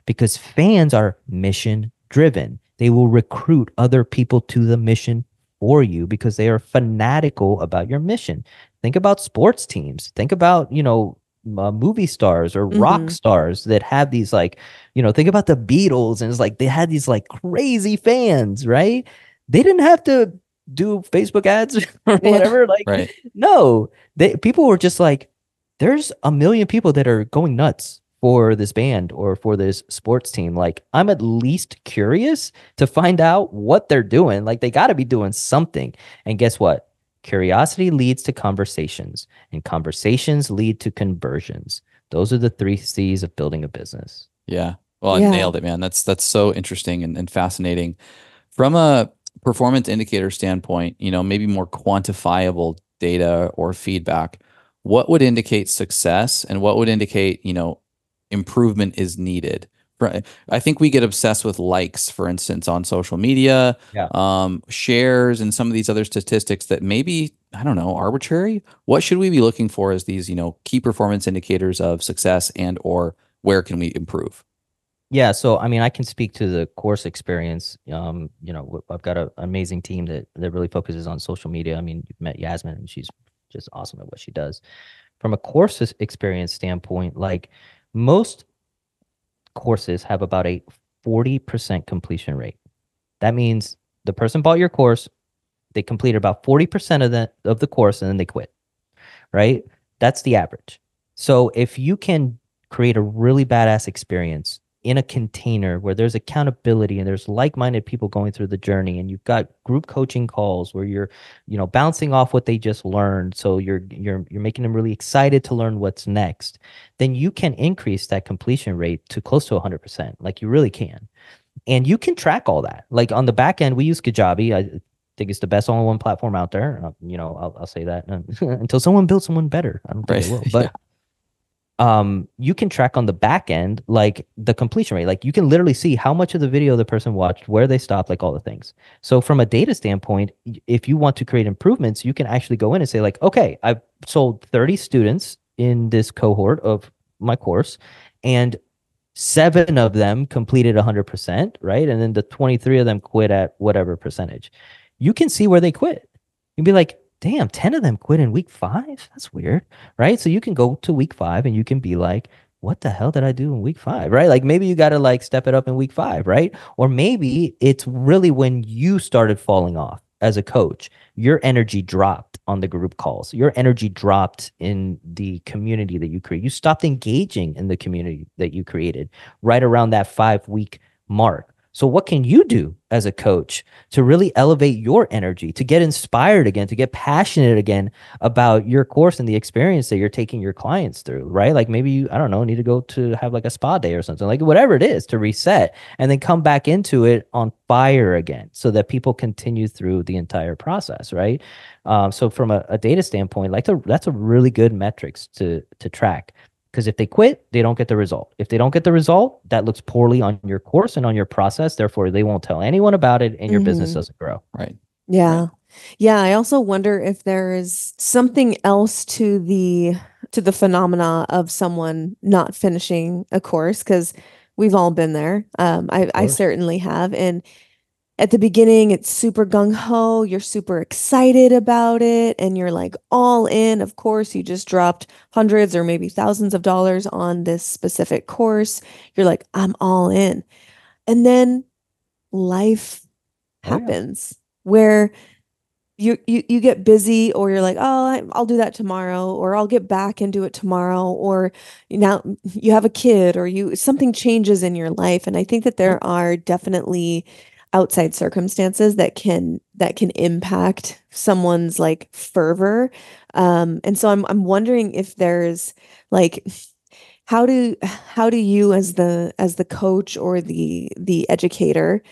because fans are mission driven. They will recruit other people to the mission for you because they are fanatical about your mission. Think about sports teams. Think about, you know, uh, movie stars or mm-hmm. rock stars that have these like, you know, think about the Beatles and it's like they had these like crazy fans, right? They didn't have to do Facebook ads [LAUGHS] or [LAUGHS] whatever. Like, right. no, they people were just like, there's a million people that are going nuts for this band or for this sports team. Like, I'm at least curious to find out what they're doing. Like, they got to be doing something. And guess what? Curiosity leads to conversations, and conversations lead to conversions. Those are the three C's of building a business. Yeah. Well, yeah. I nailed it, man. That's that's so interesting and, and fascinating. From a performance indicator standpoint, you know, maybe more quantifiable data or feedback, what would indicate success and what would indicate, you know, improvement is needed. I think we get obsessed with likes, for instance, on social media, yeah. um, shares, and some of these other statistics that maybe I don't know arbitrary. What should we be looking for as these you know key performance indicators of success and or where can we improve? Yeah, so I mean, I can speak to the course experience. Um, you know, I've got an amazing team that that really focuses on social media. I mean, you've met Yasmin, and she's just awesome at what she does. From a course experience standpoint, like most courses have about a 40% completion rate. That means the person bought your course, they completed about 40% of the of the course and then they quit. Right? That's the average. So if you can create a really badass experience in a container where there's accountability and there's like-minded people going through the journey and you've got group coaching calls where you're you know bouncing off what they just learned so you're you're you're making them really excited to learn what's next then you can increase that completion rate to close to 100% like you really can. And you can track all that. Like on the back end we use kajabi. I think it's the best all-in-one platform out there. Uh, you know i'll, I'll say that [LAUGHS] until someone builds someone better. I don't think right. will [LAUGHS] but um you can track on the back end like the completion rate. Like you can literally see how much of the video the person watched where they stopped like all the things. So from a data standpoint if you want to create improvements you can actually go in and say like okay i've sold 30 students in this cohort of my course and seven of them completed 100% right? And then the 23 of them quit at whatever percentage. You can see where they quit. You'd be like damn, 10 of them quit in week five. That's weird. Right. So you can go to week five and you can be like, what the hell did I do in week five? Right. Like maybe you got to like step it up in week five. Right. Or maybe it's really when you started falling off as a coach, your energy dropped on the group calls. Your energy dropped in the community that you create. You stopped engaging in the community that you created right around that five week mark. So, what can you do as a coach to really elevate your energy, to get inspired again, to get passionate again about your course and the experience that you're taking your clients through, right? Like maybe you, I don't know, need to go to have like a spa day or something, like whatever it is to reset and then come back into it on fire again so that people continue through the entire process, right? Um, so, from a, a data standpoint, like the, that's a really good metrics to to track. Because if they quit, they don't get the result. If they don't get the result, that looks poorly on your course and on your process. Therefore, they won't tell anyone about it and your mm-hmm. business doesn't grow. Right. Yeah. Right. Yeah. I also wonder if there is something else to the to the phenomena of someone not finishing a course because we've all been there. Um, I, I certainly have. And at the beginning it's super gung ho, you're super excited about it and you're like all in. Of course, you just dropped hundreds or maybe thousands of dollars on this specific course. You're like, I'm all in. And then life Oh, yeah. happens where you, you you get busy or you're like oh i'll do that tomorrow or i'll get back and do it tomorrow or now you have a kid or you something changes in your life and i think that there are definitely outside circumstances that can that can impact someone's like fervor um and so i'm i'm wondering if there's like how do how do you as the as the coach or the the educator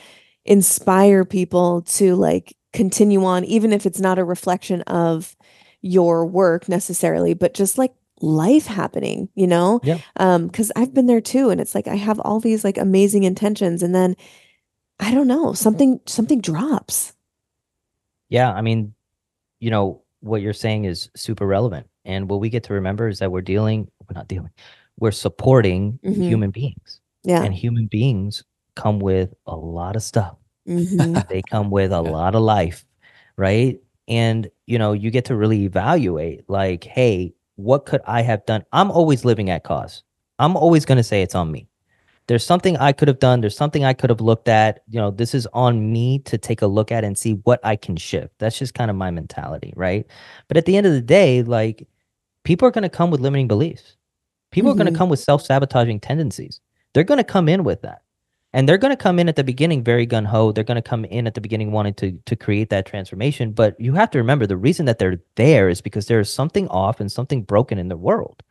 inspire people to like continue on even if it's not a reflection of your work necessarily but just like life happening you know Yeah. um cuz I've been there too and it's like I have all these like amazing intentions and then I don't know something something drops Yeah, I mean, you know, what you're saying is super relevant. And what we get to remember is that we're dealing, we're not dealing, we're supporting Mhm. human beings. yeah And human beings come with a lot of stuff. mhm, [LAUGHS] They come with a lot of life, right? And you know, you get to really evaluate like, hey, what could I have done? I'm always living at cause. I'm always going to say it's on me. There's something I could have done, there's something I could have looked at. You know, this is on me to take a look at and see what I can shift. That's just kind of my mentality, right? But at the end of the day, like people are going to come with limiting beliefs. People are going to mm-hmm. come with self-sabotaging tendencies. They're going to come in with that and they're going to come in at the beginning very gun ho. They're going to come in at the beginning wanting to to create that transformation. But you have to remember the reason that they're there is because there is something off and something broken in the world.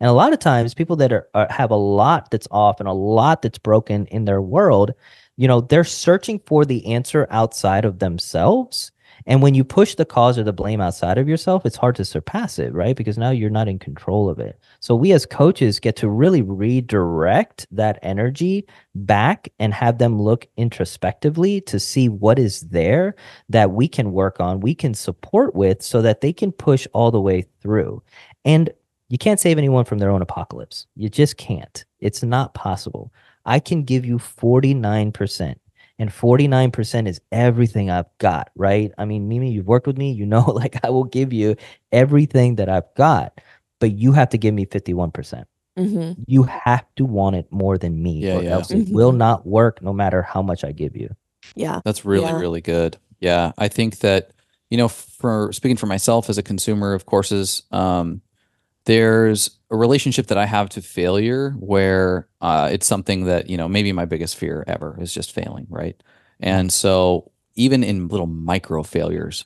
And a lot of times, people that are, are have a lot that's off and a lot that's broken in their world, you know, they're searching for the answer outside of themselves. And when you push the cause or the blame outside of yourself, it's hard to surpass it, right? Because now you're not in control of it. So we as coaches get to really redirect that energy back and have them look introspectively to see what is there that we can work on, we can support with so that they can push all the way through. And you can't save anyone from their own apocalypse. You just can't. It's not possible. I can give you 49%. And 49% is everything I've got, right? I mean, Mimi, you've worked with me. You know, [LAUGHS] like I will give you everything that I've got, but you have to give me 51%. mhm. You have to want it more than me, Yeah, or yeah. else it will Mhm. not work no matter how much I give you. yeah That's really, Yeah. really good. Yeah. I think that, you know, for speaking for myself as a consumer of courses, um, there's a relationship that I have to failure where uh, it's something that, you know, maybe my biggest fear ever is just failing. Right. And so even in little micro failures,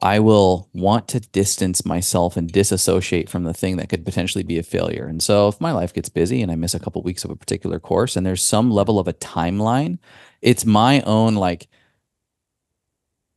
I will want to distance myself and disassociate from the thing that could potentially be a failure. And so if my life gets busy and I miss a couple weeks of a particular course and there's some level of a timeline, it's my own like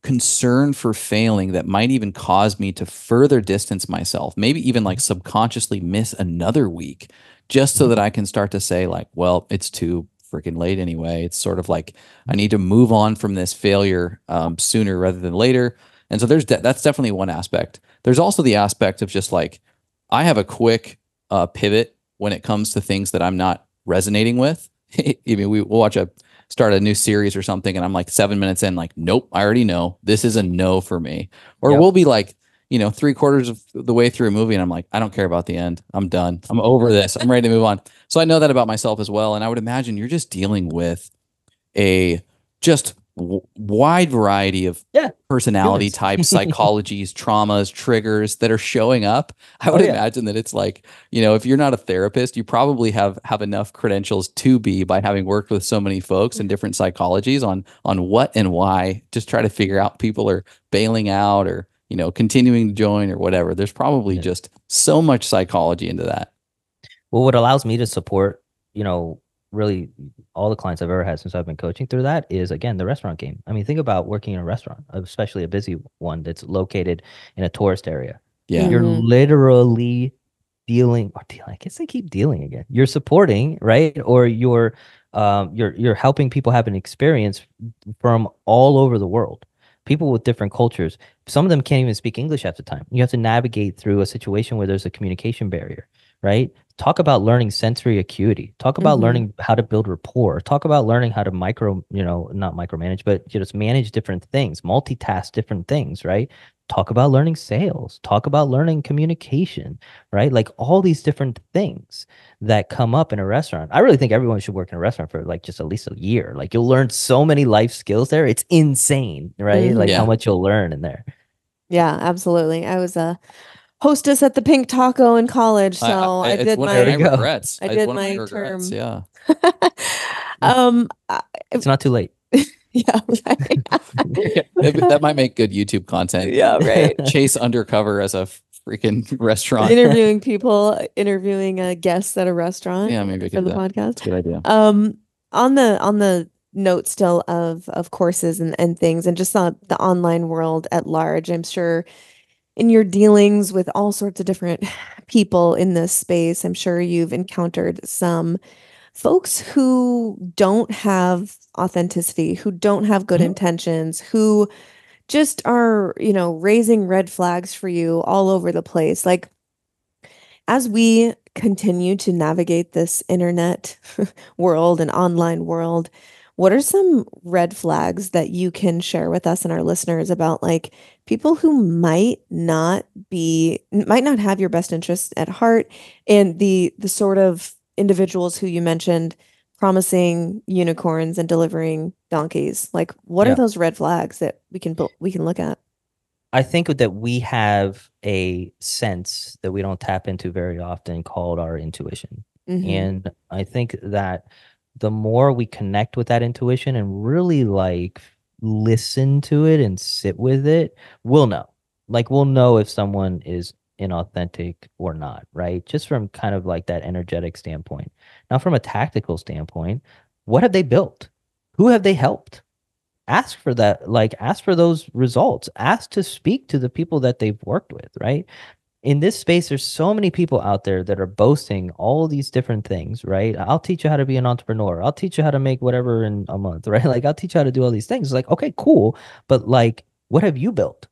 concern for failing that might even cause me to further distance myself, maybe even like subconsciously miss another week just so that I can start to say like, well, it's too freaking late anyway. It's sort of like I need to move on from this failure um, sooner rather than later. And so there's de- that's definitely one aspect. There's also the aspect of just like I have a quick uh, pivot when it comes to things that I'm not resonating with. [LAUGHS] I mean, we will watch a start a new series or something, and I'm like seven minutes in, like, nope, I already know this is a no for me. Or Yep. we'll be like, you know, three quarters of the way through a movie, and I'm like, I don't care about the end. I'm done. I'm over this. I'm ready to move on. So I know that about myself as well. And I would imagine you're just dealing with a just w- wide variety of Yeah, personality types, [LAUGHS] psychologies, traumas, triggers that are showing up. I would Oh, yeah. imagine that it's like, you know, if you're not a therapist, you probably have have enough credentials to be by having worked with so many folks and mm-hmm. different psychologies on on what and why. Just try to figure out people are bailing out or you know continuing to join or whatever. There's probably Yeah. just so much psychology into that. Well, what allows me to support, you know, really all the clients I've ever had since I've been coaching through that is again the restaurant game. I mean, think about working in a restaurant, especially a busy one that's located in a tourist area. Yeah. You're Mhm. literally dealing or dealing. I guess I keep dealing again. You're supporting, right? Or you're um you're you're helping people have an experience from all over the world. People with different cultures. Some of them can't even speak English at the time. You have to navigate through a situation where there's a communication barrier, right? Talk about learning sensory acuity. Talk about Mhm. learning how to build rapport. Talk about learning how to micro, you know, not micromanage, but just manage different things, multitask different things, right? Talk about learning sales. Talk about learning communication, right? Like all these different things that come up in a restaurant. I really think everyone should work in a restaurant for like just at least a year. Like you'll learn so many life skills there. It's insane, right? Mhm. Like Yeah. how much you'll learn in there. Yeah, absolutely. I was a hostess at the Pink Taco in college, so I, it's did my of There my you go. regrets. I did one of my regrets, term. Yeah. [LAUGHS] um I- It's not too late. [LAUGHS] yeah, right. That [LAUGHS] that might make good YouTube content. yeah, right. Chase undercover as a freaking restaurant. interviewing people, interviewing uh, guests at a restaurant Yeah, maybe I for the that. podcast. Good idea. Um, on the on the note still of of courses and and things, and just the the online world at large, I'm sure in your dealings with all sorts of different people in this space, I'm sure you've encountered some folks who don't have authenticity, who don't have good Mhm. intentions, who just are, you know, raising red flags for you all over the place. Like as we continue to navigate this internet [LAUGHS] world and online world, what are some red flags that you can share with us and our listeners about like people who might not be might not have your best interests at heart and the the sort of individuals who you mentioned promising unicorns and delivering donkeys like what Yeah. are those red flags that we can we can look at I think that we have a sense that we don't tap into very often called our intuition. Mhm. And I think that the more we connect with that intuition and really like listen to it and sit with it, we'll know. Like we'll know if someone is inauthentic or not, right? Just from kind of like that energetic standpoint. Now, from a tactical standpoint, what have they built? Who have they helped? Ask for that, like ask for those results. Ask to speak to the people that they've worked with, right? In this space there's so many people out there that are boasting all these different things right? I'll teach you how to be an entrepreneur. I'll teach you how to make whatever in a month [LAUGHS] right? Like i'll teach you how to do all these things. Like okay cool. But like what have you built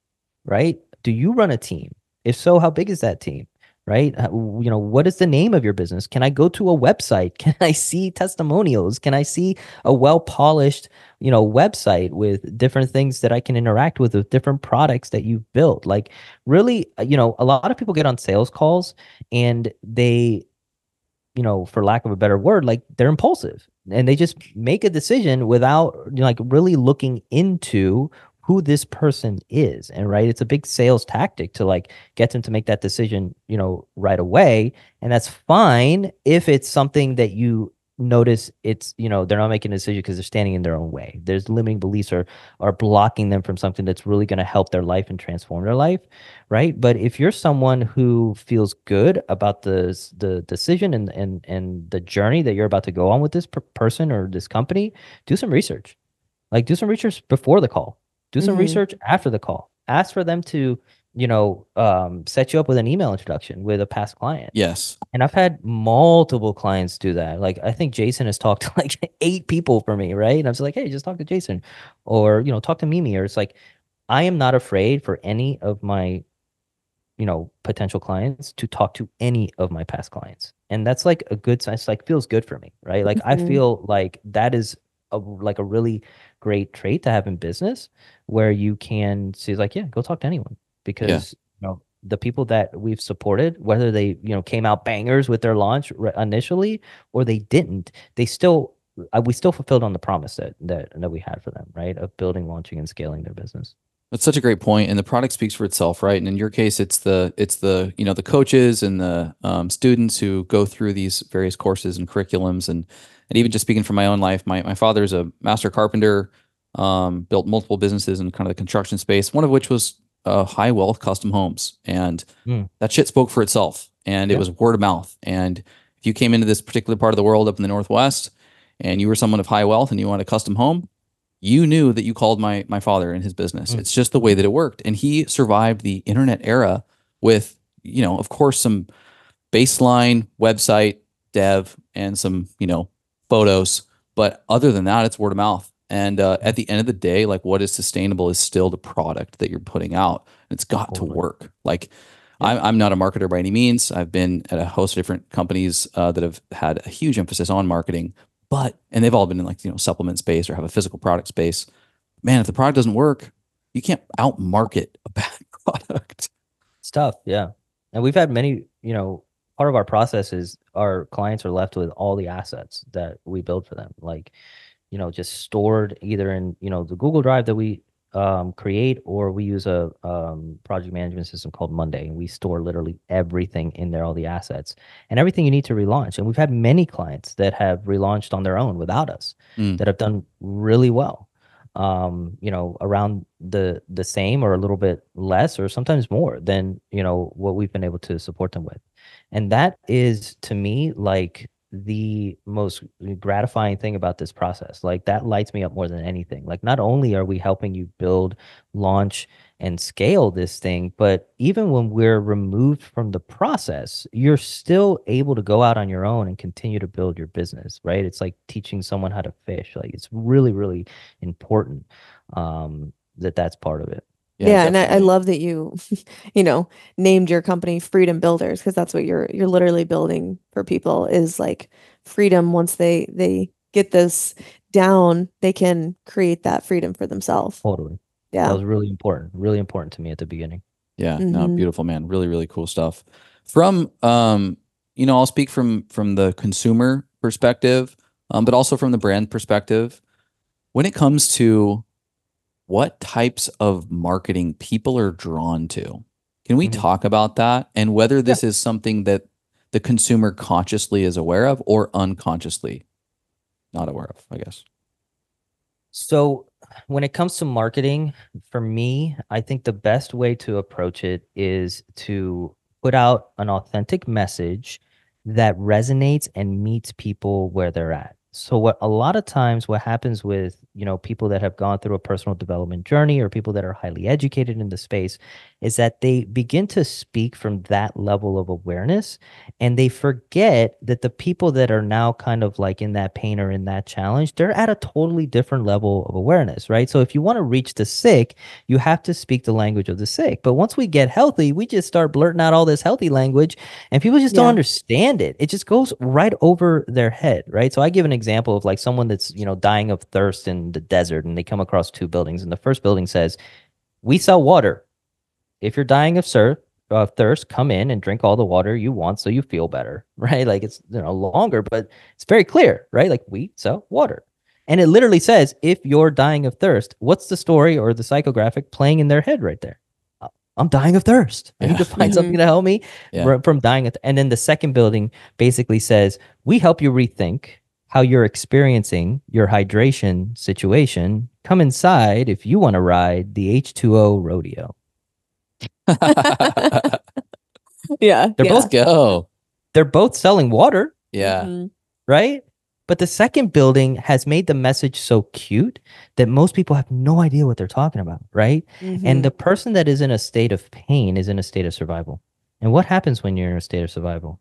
right? Do you run a team? If so how big is that team right? You know what is the name of your business? Can i go to a website? [LAUGHS] Can i see testimonials? Can i see a well polished you know website with different things that i can interact with with different products that you've built? Like really uh, you know a lot of people get on sales calls and they you know for lack of a better word like they're impulsive and they just make a decision without you know, like really looking into who this person is and right it's a big sales tactic to like get them to make that decision you know right away and that's fine if it's something that you notice it's you know they're not making a decision because they're standing in their own way. There's limiting beliefs or are blocking them from something that's really going to help their life and transform their life right? But if you're someone who feels good about the the decision and and and the journey that you're about to go on with this per- person or this company do some research. Like do some research before the call do some Mhm. research after the call ask for them to you know um, set you up with an email introduction with a past client Yes. and I've had multiple clients do that. Like I think Jason has talked [LAUGHS] to like eight people for me, right? And I was like, hey, just talk to Jason, or you know, talk to Mimi, or it's like I am not afraid for any of my, you know, potential clients to talk to any of my past clients, and that's like a good sign. It's like feels good for me, right? Like I Mhm. feel like that is a like a really great trait to have in business, where you can see like, yeah, go talk to anyone. Because you know the people that we've supported whether they you know came out bangers with their launch initially or they didn't they still uh, we still fulfilled on the promise that that that we had for them right of building launching and scaling their business. That's such a great point, and the product speaks for itself, right? And in your case, it's the it's the you know the coaches and the um, students who go through these various courses and curriculums, and and even just speaking from my own life, my my father's a master carpenter, um, built multiple businesses in kind of the construction space, one of which was uh, high wealth custom homes, and Mm. that shit spoke for itself, and it was word of mouth. And if you came into this particular part of the world up in the northwest, and you were someone of high wealth and you wanted a custom home, you knew that you called my my father in his business. Mm. It's just the way that it worked. And he survived the internet era with, you know, of course, some baseline website dev and some, you know, photos. But other than that, it's word of mouth. And uh, at the end of the day, like what is sustainable is still the product that you're putting out. And It's got to work. Like I'm, I'm not a marketer by any means. I've been at a host of different companies uh, that have had a huge emphasis on marketing, but and they've all been in like you know supplement space or have a physical product space. Man, if the product doesn't work, you can't out market a [LAUGHS] bad product. It's tough, yeah. And we've had many, you know, part of our process is our clients are left with all the assets that we build for them, like, you know, just stored either in, you know, the Google Drive that we um, create, or we use a um, project management system called Monday, and we store literally everything in there, all the assets and everything you need to relaunch. And we've had many clients that have relaunched on their own without us Mm. that have done really well. Um, you know, around the the same or a little bit less, or sometimes more than you know what we've been able to support them with, and that is to me like the most gratifying thing about this process. Like that lights me up more than anything. Like not only are we helping you build, launch, and scale this thing, but even when we're removed from the process, you're still able to go out on your own and continue to build your business, right? It's like teaching someone how to fish. Like it's really, really important um, that that's part of it. Yeah, and I, I love that you, [LAUGHS] you know, named your company Freedom Builderz because that's what you're you're literally building for people is like freedom once they they get this down, they can create that freedom for themselves. Totally. Yeah. That was really important, really important to me at the beginning. Yeah, no, Mhm. beautiful man. Really, really cool stuff. From um, you know, I'll speak from from the consumer perspective, um, but also from the brand perspective. When it comes to what types of marketing people are drawn to, can we Mhm. talk about that and whether this is something that the consumer consciously is aware of or unconsciously not aware of? I guess. So, when it comes to marketing, for me, I think the best way to approach it is to put out an authentic message that resonates and meets people where they're at. So, what a lot of times what happens with, you know, people that have gone through a personal development journey or people that are highly educated in the space is that they begin to speak from that level of awareness and they forget that the people that are now kind of like in that pain or in that challenge they're at a totally different level of awareness right? So if you want to reach the sick you have to speak the language of the sick. But once we get healthy we just start blurting out all this healthy language and people just don't understand it. It just goes right over their head right? So i give an example of like someone that's you know dying of thirst in the desert and they come across two buildings and the first building says we sell water if you're dying of sir of thirst, come in and drink all the water you want so you feel better, [LAUGHS] right? Like it's you know longer, but it's very clear, right? Like we sell water. And it literally says, if you're dying of thirst, what's the story or the psychographic playing in their head right there? "Uh, I'm dying of thirst. I need to find something to help me Yeah. from dying. Of and then the second building basically says, we help you rethink how you're experiencing your hydration situation. Come inside if you want to ride the H2O rodeo. [LAUGHS] Yeah. They're yeah. both Go. They're both selling water. Yeah. Mhm. right? But the second building has made the message so cute that most people have no idea what they're talking about, right? Mhm. And the person that is in a state of pain is in a state of survival. And what happens when you're in a state of survival?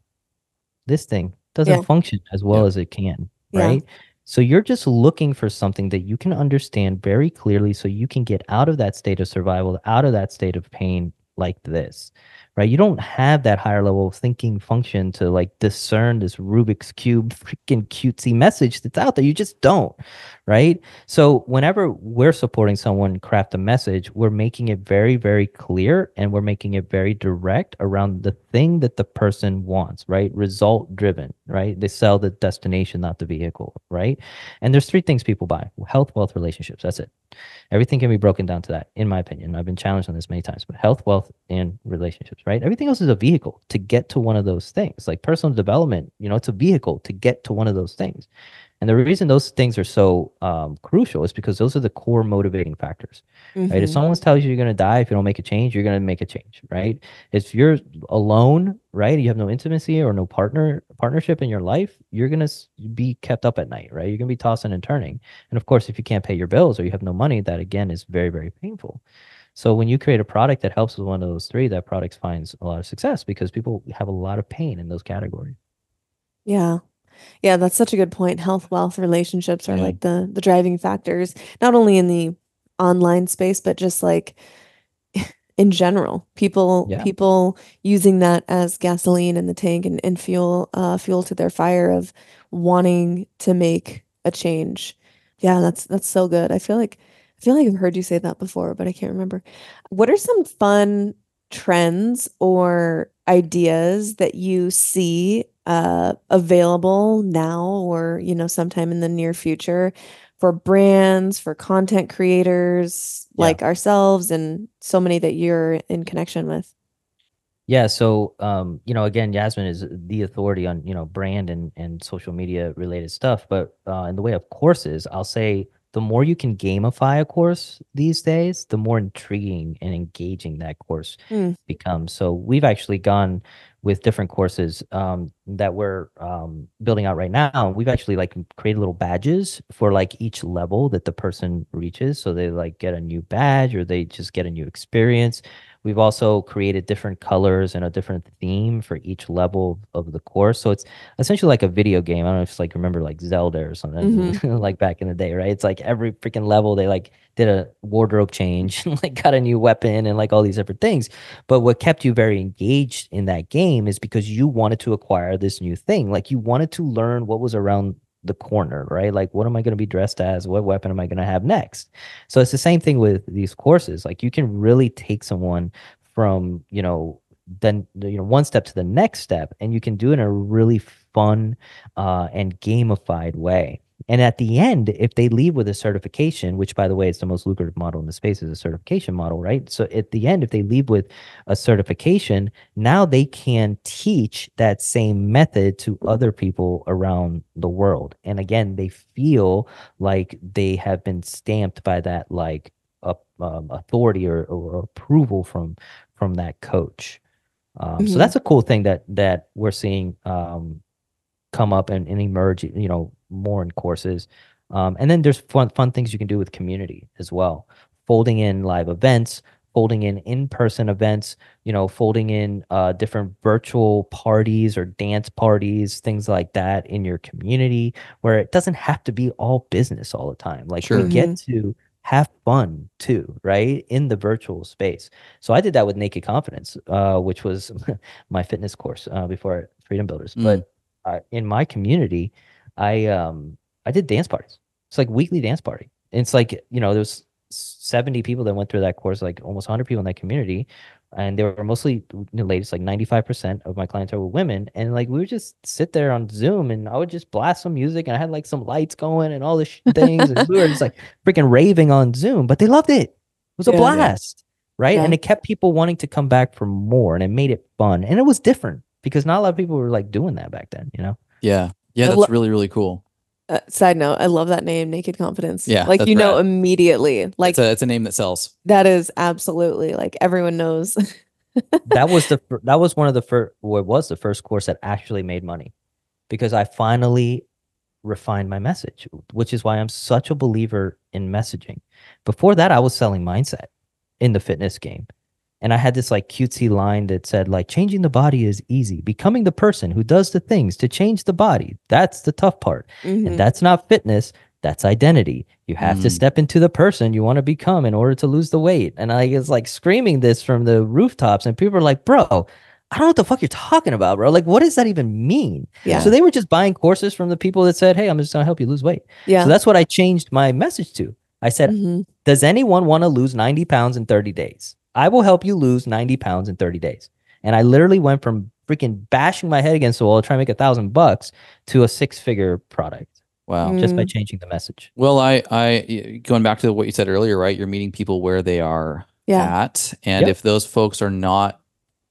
This thing doesn't Yeah. function as well Yeah. as it can, Yeah. right? So you're just looking for something that you can understand very clearly so you can get out of that state of survival, out of that state of pain like this. Right? You don't have that higher level of thinking function to like discern this Rubik's cube freaking cutesy message that's out there. You just don't. Right? So whenever we're supporting someone craft a message, we're making it very, very clear and we're making it very direct around the thing that the person wants, right? Result driven, right? They sell the destination, not the vehicle, right? And there's three things people buy health, wealth, relationships. That's it. Everything can be broken down to that, in my opinion. I've been challenged on this many times, but health, wealth, and relationships, right? Everything else is a vehicle to get to one of those things. Like personal development, you know, it's a vehicle to get to one of those things. And the reason those things are so um, crucial is because those are the core motivating factors right? If Mhm. someone tells you you're going to die if you don't make a change, you're going to make a change, right? If you're alone, right, you have no intimacy or no partner partnership in your life, you're going to be kept up at night, right? You're going to be tossing and turning. And of course, if you can't pay your bills or you have no money, that again is very very painful. So when you create a product that helps with one of those three, that product finds a lot of success because people have a lot of pain in those categories. Yeah. Yeah, that's such a good point. Health, wealth, relationships are Yeah. like the the driving factors, not only in the online space, but just like [LAUGHS] in general. People Yeah. people using that as gasoline in the tank and, and fuel uh fuel to their fire of wanting to make a change. Yeah, that's that's so good. I feel like I feel like I've heard you say that before, but I can't remember. What are some fun trends or ideas that you see uh available now or you know sometime in the near future for brands, for content creators Yeah. like ourselves and so many that you're in connection with? Yeah, so um, you know, again, Yasmin is the authority on, you know, brand and and social media related stuff. But uh, in the way of courses, I'll say the more you can gamify a course these days, the more intriguing and engaging that course Mm. becomes. So we've actually gone with different courses um, that we're um, building out right now. We've actually like created little badges for like each level that the person reaches. So they like get a new badge or they just get a new experience. We've also created different colors and a different theme for each level of the course. So it's essentially like a video game. I don't know if it's like remember like Zelda or something mm-hmm. [LAUGHS] like back in the day, right? It's like every freaking level they like did a wardrobe change [LAUGHS] and like got a new weapon and like all these different things. But what kept you very engaged in that game is because you wanted to acquire this new thing. Like you wanted to learn what was around the corner, right? Like, what am I going to be dressed as? What weapon am I going to have next? So it's the same thing with these courses. Like, you can really take someone from, you know, then you know one step to the next step and you can do it in a really fun uh, and gamified way and at the end if they leave with a certification which by the way is the most lucrative model in the space is a certification model right? So at the end if they leave with a certification now they can teach that same method to other people around the world. And again they feel like they have been stamped by that like uh, um, authority or, or approval from from that coach. Um, So Mhm. that's a cool thing that that we're seeing um, come up and, and emerge, you know, more in courses. Um, and then there's fun fun things you can do with community as well, folding in live events, folding in in-person events, you know, folding in uh, different virtual parties or dance parties, things like that in your community, where it doesn't have to be all business all the time. Like Sure. we get to have fun too, right, in the virtual space. So I did that with Naked Confidence, uh, which was [LAUGHS] my fitness course uh, before Freedom Builderz. Mm. But uh, in my community, I um I did dance parties. It's like weekly dance party. And it's like you know there's 70 people that went through that course, like almost 100 people in that community, and they were mostly you know, ladies. Like 95% of my clientele were women, and like we would just sit there on Zoom, and I would just blast some music, and I had like some lights going and all this things, and we were just like freaking raving on Zoom. But they loved it. It was a Yeah. blast, right? Yeah. And it kept people wanting to come back for more, and it made it fun, and it was different because not a lot of people were like doing that back then, you know. Yeah. Yeah, that's lo- really, really cool. Uh, side note, I love that name, Naked Confidence. Yeah, like that's you know rad. immediately. Like It's a, it's a name that sells. that is absolutely like everyone knows. [LAUGHS] that was the fir- that was one of the first what was the first course that actually made money because I finally refined my message, which is why I'm such a believer in messaging. Before that, I was selling mindset in the fitness game. And I had this like cutesy line that said, like, changing the body is easy. Becoming the person who does the things to change the body, that's the tough part. Mhm. And that's not fitness, that's identity. You have to Mm. step into the person you want to become in order to lose the weight. And I was like screaming this from the rooftops, and people are like, bro, I don't know what the fuck you're talking about, bro. Like, what does that even mean? Yeah. So they were just buying courses from the people that said, hey, I'm just going to help you lose weight. yeah. So that's what I changed my message to. I said, Mhm. does anyone want to lose 90 pounds in 30 days? I will help you lose 90 pounds in 30 days. And I literally went from freaking bashing my head against the wall trying to make a thousand bucks to a six figure product Wow. just by Mm. changing the message. Well, I, I, going back to what you said earlier, right? You're meeting people where they are Yeah. at. And Yep. if those folks are not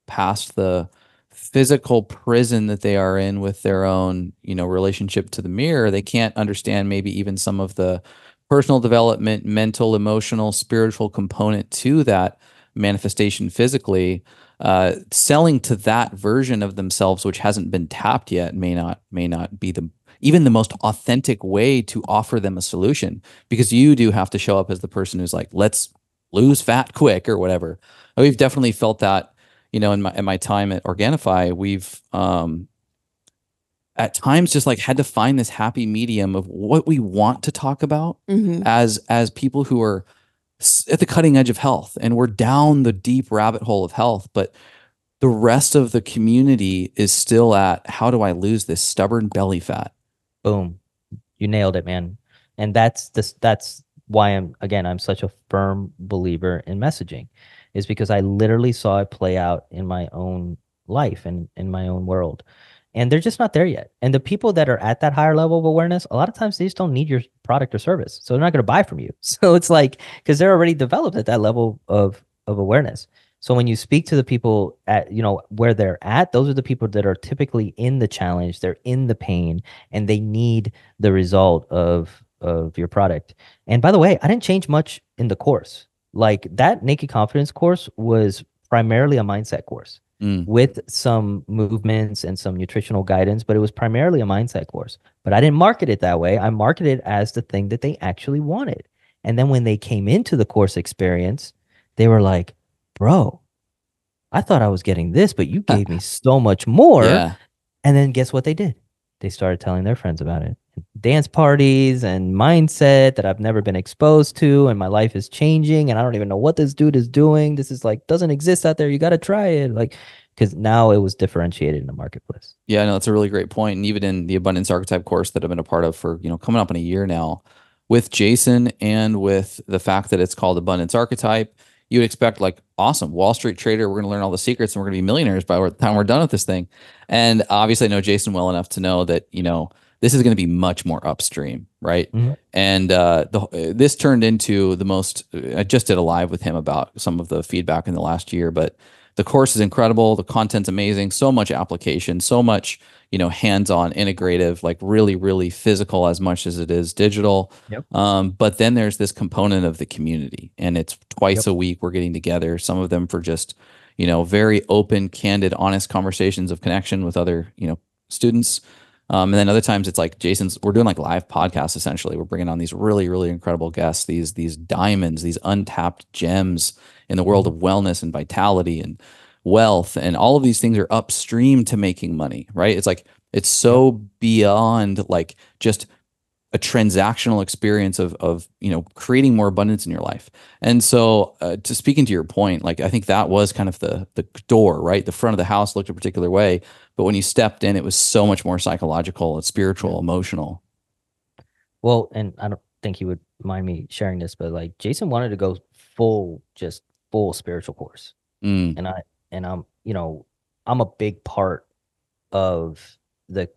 past the physical prison that they are in with their own, you know, relationship to the mirror, they can't understand maybe even some of the personal development, mental, emotional, spiritual component to that manifestation physically. Uh, selling to that version of themselves, which hasn't been tapped yet, may not may not be the even the most authentic way to offer them a solution because you do have to show up as the person who's like, let's lose fat quick or whatever. We've definitely felt that, you know, in my in my time at Organifi, we've um at times just like had to find this happy medium of what we want to talk about Mhm. as as people who are at the cutting edge of health and we're down the deep rabbit hole of health, but the rest of the community is still at how do I lose this stubborn belly fat? Boom. You nailed it, man. And that's this that's why I'm again I'm such a firm believer in messaging is because I literally saw it play out in my own life and in my own world. And they're just not there yet. And the people that are at that higher level of awareness, a lot of times they just don't need your product or service. So they're not going to buy from you. [LAUGHS] So it's like because they're already developed at that level of of awareness. So when you speak to the people at you know where they're at, those are the people that are typically in the challenge, they're in the pain and they need the result of of your product. And by the way, I didn't change much in the course. Like that naked confidence course was primarily a mindset course mm. with some movements and some nutritional guidance, but it was primarily a mindset course. But I didn't market it that way. I marketed it as the thing that they actually wanted. And then when they came into the course experience, they were like, bro, I thought I was getting this, but you [LAUGHS] gave me so much more. Yeah. And then guess what they did? They started telling their friends about it dance parties and mindset that I've never been exposed to and my life is changing and I don't even know what this dude is doing. This is like doesn't exist out there. You got to try it. Like because now it was differentiated in the marketplace. Yeah, no, that's a really great point. And even in the abundance archetype course that I've been a part of for, you know, coming up in a year now, with Jason and with the fact that it's called abundance archetype, you would expect like awesome Wall Street trader. We're going to learn all the secrets and we're going to be millionaires by the time we're done with this thing. And obviously, I know Jason well enough to know that you know this is going to be much more upstream, right? Mm-hmm. And uh, the, this turned into the most. I just did a live with him about some of the feedback in the last year, but the course is incredible. The content's amazing. So much application, so much you know hands-on, integrative, like really, really physical as much as it is digital. Yep. Um, but then there's this component of the community, and it's twice yep. a week we're getting together. Some of them for just you know very open, candid, honest conversations of connection with other you know students um, and then other times it's like Jason's, we're doing like live podcasts essentially. We're bringing on these really, really incredible guests, these, these diamonds, these untapped gems in the world of wellness and vitality and wealth. And all of these things are upstream to making money, right? It's like, it's so beyond like just a transactional experience of of you know creating more abundance in your life. And so uh, to speaking to your point like i think that was kind of the the door right? The front of the house looked a particular way but when you stepped in it was so much more psychological and spiritual emotional. Well and i don't think he would mind me sharing this but like jason wanted to go full just full spiritual course. Mm. and i and i'm you know i'm a big part of the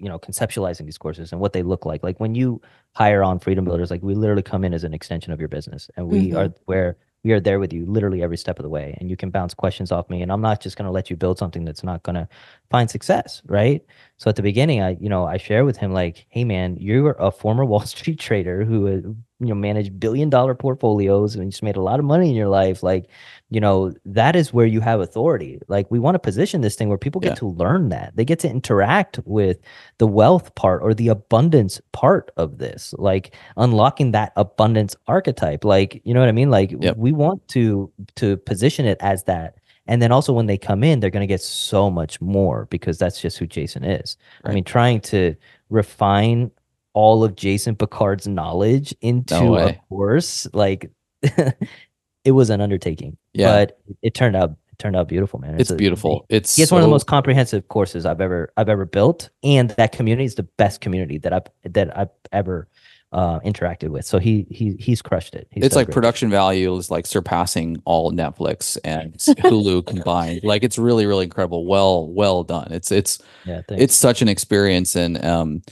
you know conceptualizing these courses and what they look like like when you hire on freedom builderz like we literally come in as an extension of your business and we mm-hmm. are where we are there with you literally every step of the way and you can bounce questions off me and i'm not just going to let you build something that's not going to find success right so at the beginning i you know i share with him like hey man you're a former [LAUGHS] wall street trader who uh, you know managed billion dollar portfolios and just made a lot of money in your life like you know that is where you have authority like we want to position this thing where people get yeah. to learn that they get to interact with the wealth part or the abundance part of this like unlocking that abundance archetype like you know what i mean like yep. we want to to position it as that and then also when they come in they're going to get so much more because that's just who jason is right. i mean trying to refine all of jason picard's knowledge into no a course like [LAUGHS] it was an undertaking. Yeah. But it turned out it turned out beautiful, man. It's, it's beautiful. A, it's it's so... one of the most comprehensive courses I've ever I've ever built, and that community is the best community that I've that I've ever uh, interacted with. So he he he's crushed it. He's it's like great. production value is like surpassing all Netflix and [LAUGHS] Hulu combined. Like it's really really incredible. Well well done. It's it's yeah, it's such an experience and um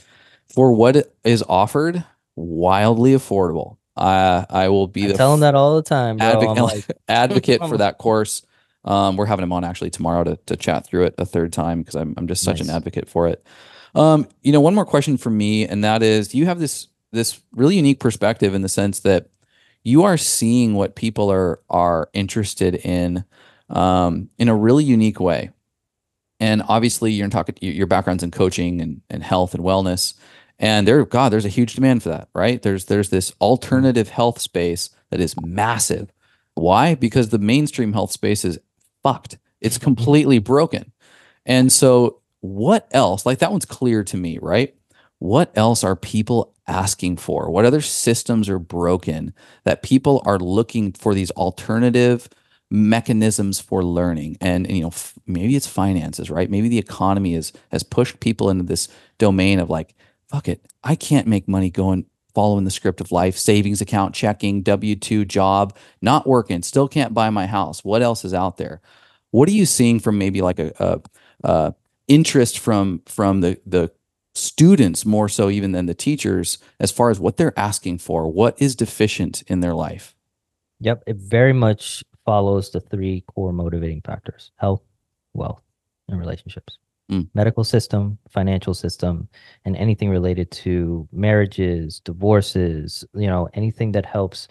for what is offered, wildly affordable. I I will be I the tell that all the time. Bro. Advocate, like, [LAUGHS] advocate for [LAUGHS] that course. Um, we're having him on actually tomorrow to to chat through it a third time because I'm I'm just such nice. an advocate for it. Um, you know, one more question for me, and that is, you have this this really unique perspective in the sense that you are seeing what people are are interested in um, in a really unique way. And obviously, you're talking your background's in coaching and, and health and wellness and there god there's a huge demand for that right there's there's this alternative health space that is massive why because the mainstream health space is fucked it's mm-hmm. completely broken and so what else like that one's clear to me right what else are people asking for? What other systems are broken that people are looking for these alternative mechanisms for learning? And, and you know, f- maybe it's finances, right? Maybe the economy is has pushed people into this domain of like, fuck it, I can't make money going following the script of life, savings account, checking, W 2 job, not working, still can't buy my house. What else is out there? What are you seeing from maybe like a, a, a interest from from the the students more so even than the teachers as far as what they're asking for what is deficient in their life yep it very much follows the three core motivating factors health wealth and relationships mm. medical system financial system and anything related to marriages divorces you know anything that helps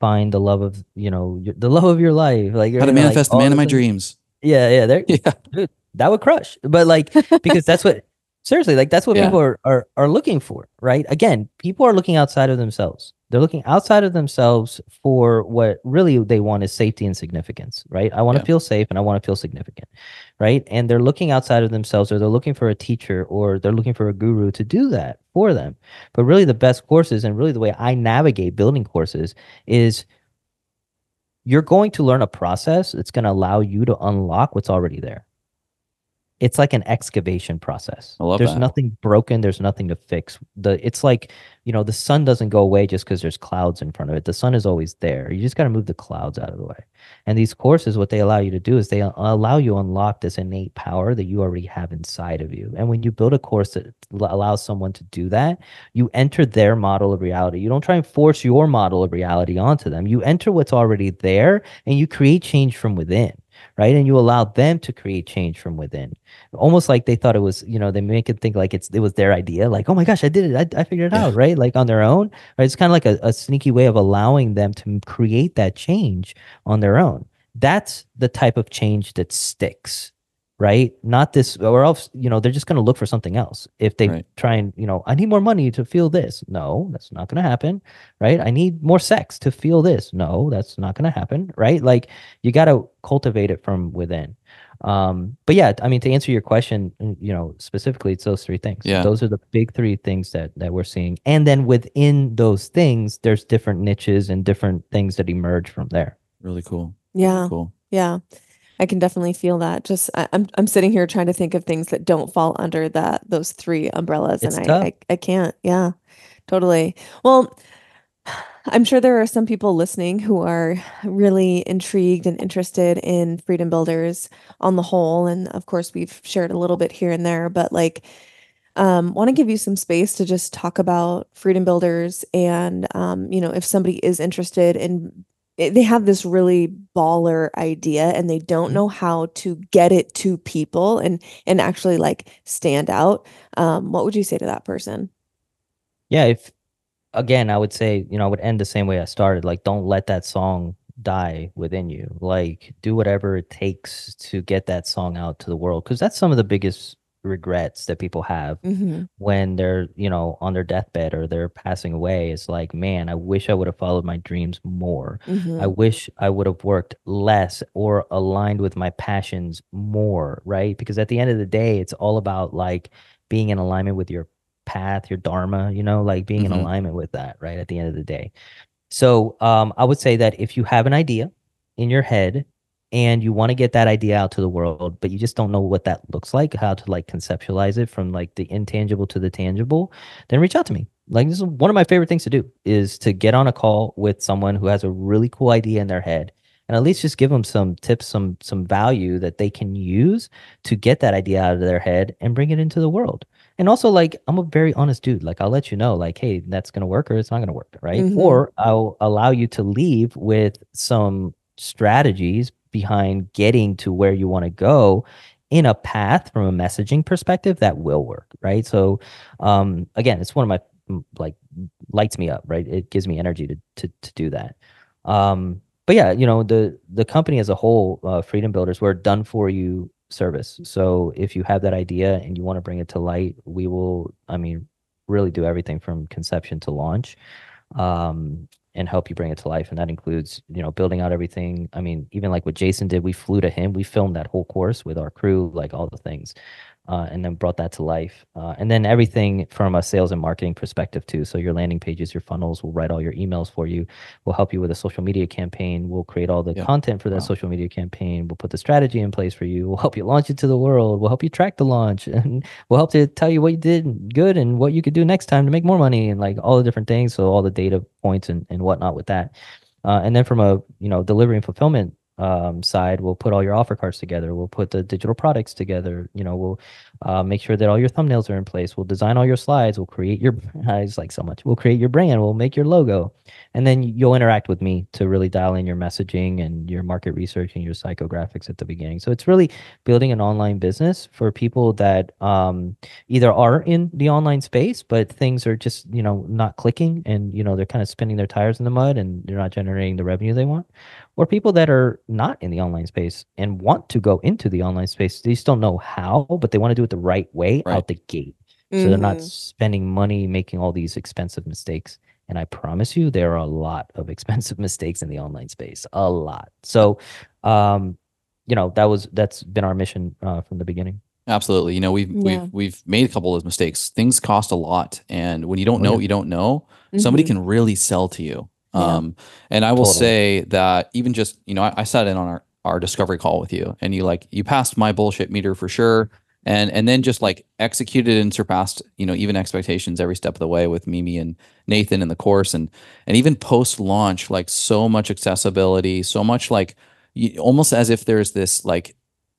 find the love of you know the love of your life like how to manifest like, the man of my dreams yeah yeah there [LAUGHS] yeah dude, that would crush but like [LAUGHS] because that's what Seriously, like that's what yeah. people are, are are looking for, right? Again, people are looking outside of themselves. They're looking outside of themselves for what really they want is safety and significance, right? I want to yeah. feel safe and I want to feel significant, right? And they're looking outside of themselves or they're looking for a teacher or they're looking for a guru to do that for them. But really the best courses and really the way I navigate building courses is you're going to learn a process that's going to allow you to unlock what's already there it's like an excavation process. there's that. nothing broken. There's nothing to fix. The it's like you know the sun doesn't go away just because there's clouds in front of it. The sun is always there. You just got to move the clouds out of the way. And these courses, what they allow you to do is they uh, allow you unlock this innate power that you already have inside of you. And when you build a course that allows someone to do that, you enter their model of reality. You don't try and force your model of reality onto them. You enter what's already there, and you create change from within right? And you allow them to create change from within, almost like they thought it was, you know, they make it think like it's it was their idea, like, oh my gosh, I did it, I, I figured it out, right? Like on their own, right? It's kind of like a, a sneaky way of allowing them to create that change on their own. That's the type of change that sticks right? Not this, or else, you know, they're just going to look for something else. If they right. try and, you know, I need more money to feel this. No, that's not going to happen, right? I need more sex to feel this. No, that's not going to happen, right? Like you got to cultivate it from within. Um, but yeah, I mean, to answer your question, you know, specifically, it's those three things. Yeah. Those are the big three things that that we're seeing. And then within those things, there's different niches and different things that emerge from there. Really cool. Yeah. Really cool. Yeah. I can definitely feel that. Just I, I'm I'm sitting here trying to think of things that don't fall under that those three umbrellas, It's and I, I I can't. Yeah, totally. Well, I'm sure there are some people listening who are really intrigued and interested in freedom builderz on the whole, and of course we've shared a little bit here and there, but like um want to give you some space to just talk about freedom builderz and um you know if somebody is interested in they have this really baller idea and they don't mm-hmm. know how to get it to people and and actually like stand out. Um what would you say to that person? Yeah if again i would say you know i would end the same way i started like don't let that song die within you. Like do whatever it takes to get that song out to the world because that's some of the biggest regrets that people have mm-hmm. when they're you know on their deathbed or they're passing away it's like man i wish i would have followed my dreams more mm-hmm. i wish i would have worked less or aligned with my passions more right because at the end of the day it's all about like being in alignment with your path your dharma you know like being mm-hmm. in alignment with that right at the end of the day so um i would say that if you have an idea in your head and you want to get that idea out to the world but you just don't know what that looks like how to like conceptualize it from like the intangible to the tangible then reach out to me. Like this is one of my favorite things to do is to get on a call with someone who has a really cool idea in their head and at least just give them some tips some some value that they can use to get that idea out of their head and bring it into the world. And also like i'm a very honest dude like i'll let you know like hey that's gonna work or it's not gonna work right? Mm-hmm. or i'll allow you to leave with some strategies behind getting to where you want to go in a path from a messaging perspective that will work right? So um again it's one of my like lights me up right? It gives me energy to to, to do that. Um but yeah you know the the company as a whole uh, freedom builderz we're done for you service. So if you have that idea and you want to bring it to light we will i mean really do everything from conception to launch. Um and help you bring it to life. And that includes, you know, building out everything. I mean, even like what Jason did, we flew to him, we filmed that whole course with our crew, like all the things. Uh, and then brought that to life. Uh, and then everything from a sales and marketing perspective too. So your landing pages, your funnels, will write all your emails for you. We'll help you with a social media campaign. We'll create all the Yeah. content for that Wow. social media campaign. We'll put the strategy in place for you. We'll help you launch it to the world. We'll help you track the launch, [LAUGHS] and we'll help to tell you what you did good and what you could do next time to make more money and like all the different things. So all the data points and, and whatnot with that. Uh, and then from a you know delivery and fulfillment um, side, we'll put all your offer cards together. We'll put the digital products together. You know, we'll uh, make sure that all your thumbnails are in place. We'll design all your slides. We'll create your [LAUGHS] just like so much. We'll create your brand. We'll make your logo, and then you'll interact with me to really dial in your messaging and your market research and your psychographics at the beginning. So it's really building an online business for people that um, either are in the online space, but things are just you know not clicking, and you know they're kind of spinning their tires in the mud, and they're not generating the revenue they want or people that are not in the online space and want to go into the online space. They just don't know how, but they want to do it the right way Right. out the gate. So they're not Mhm. spending money making all these expensive mistakes. And I promise you, there are a lot of [LAUGHS] expensive mistakes in the online space. A lot. So, um, you know, that was that's been our mission uh, from the beginning. Absolutely. You know, we've Yeah. we've we've made a couple of mistakes. Things cost a lot, and when you don't Oh, know yeah. what you don't know, somebody Mhm. can really sell to you. Yeah. Um, and I will Totally. say that even just you know, I, I sat in on our our discovery call with you, and you like you passed my bullshit meter for sure, and and then just like executed and surpassed you know even expectations every step of the way with Mimi and Nathan in the course, and and even post launch like so much accessibility, so much like you, almost as if there's this like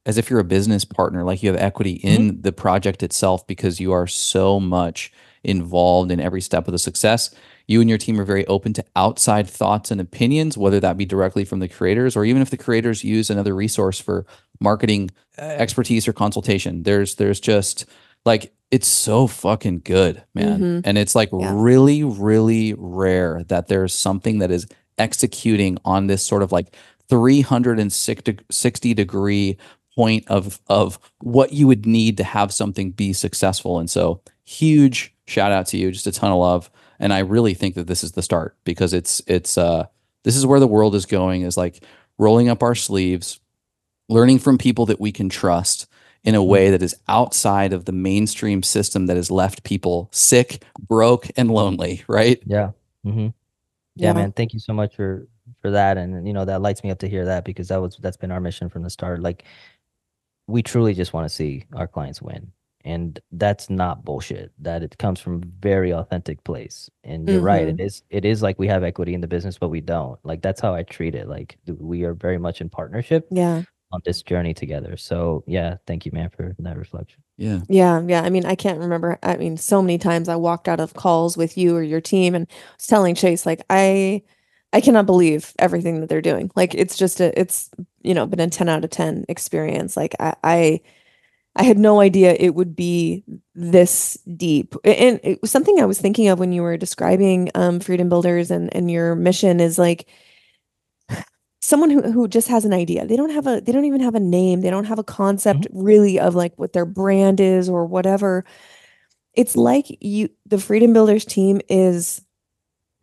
as if you're a business partner, like you have equity in the project itself because you are so much involved in every step of the success. You and your team are very open to outside thoughts and opinions, whether that be directly from the creators or even if the creators use another resource for marketing uh, expertise or consultation. There's there's just like it's so fucking good, man. Mhm. And it's like Yeah. really really rare that there's something that is executing on this sort of like 360 degree point of of what you would need to have something be successful. And so huge shout out to you, just a ton of love. And I really think that this is the start because it's it's uh this is where the world is going is like rolling up our sleeves, learning from people that we can trust in a way that is outside of the mainstream system that has left people sick, broke, and lonely, right? Yeah. Mm-hmm. yeah man thank you so much for for that and you know that lights me up to hear that because that was that's been our mission from the start like we truly just want to see our clients win and that's not bullshit that it comes from very authentic place and you're right it mm-hmm. is it is like we have equity in the business but we don't like that's how i treat it like we are very much in partnership Yeah. on this journey together so yeah thank you man for that reflection Yeah. Yeah, yeah. I mean, I can't remember. I mean, so many times I walked out of calls with you or your team and was telling Chase, like, I I cannot believe everything that they're doing. Like it's just a it's, you know, been a 10 out of 10 experience. Like I I I had no idea it would be this deep. And it was something I was thinking of when you were describing um Freedom Builderz and and your mission is like [SIGHS] someone who, who just has an idea. They don't have a they don't even have a name. They don't have a concept really of like what their brand is or whatever. It's like you the freedom builderz team is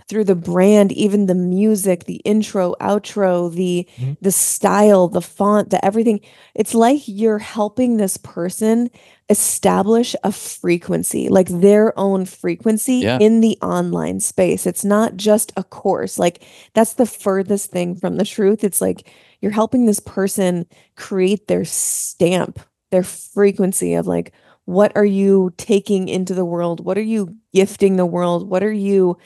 through the brand even the music the intro outro the Mhm. the style the font the everything. It's like you're helping this person establish a frequency like their own frequency Yeah. in the online space. It's not just a course. Like that's the furthest thing from the truth. It's like you're helping this person create their stamp their frequency of like what are you taking into the world? What are you gifting the world? What are you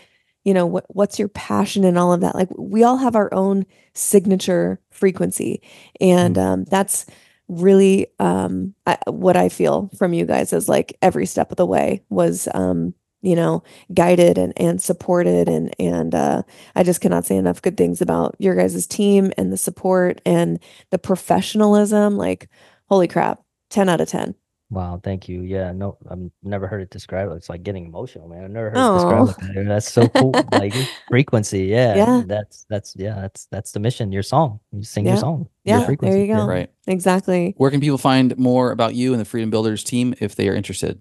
you know what what's your passion and all of that. Like we all have our own signature frequency. And um that's really um I, what i feel from you guys is like every step of the way was um you know guided and and supported. And and uh i just cannot say enough good things about your guys' team and the support and the professionalism. Like holy crap 10 out of 10 Wow, thank you. Yeah, no, I've never heard it described. It's like getting emotional, man. I've never heard it Aw. described like that. That's so cool. Like [LAUGHS] frequency, yeah. Yeah. That's that's yeah, that's that's the mission. Your song. You sing your Yeah. song. Yeah, Your there frequency. you go. Right. exactly Where can people find more about you and the Freedom Builderz team if they are interested?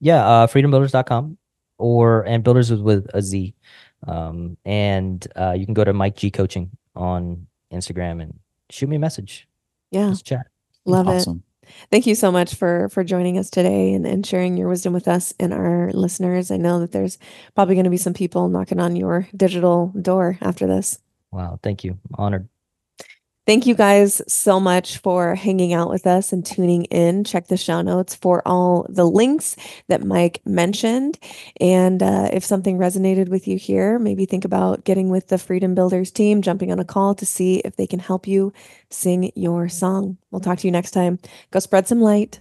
Yeah, uh freedombuilderz.com or and builders is with a Z. Um and uh you can go to Mike G coaching on Instagram and shoot me a message. yeah Let's chat. love it awesome. Thank you so much for for joining us today and, and sharing your wisdom with us and our listeners. I know that there's probably going to be some people knocking on your digital door after this. Wow, thank you. Honored. Thank you guys so much for hanging out with us and tuning in. Check the show notes for all the links that Mike mentioned. And uh, if something resonated with you here, maybe think about getting with the Freedom Builderz team, jumping on a call to see if they can help you sing your song. We'll talk to you next time. Go spread some light.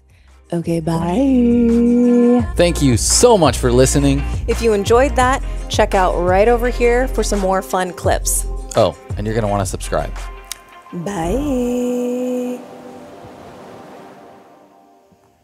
Okay, bye. Thank you so much for listening. If you enjoyed that, check out right over here for some more fun clips. Oh, and you're going to want to subscribe. Bye.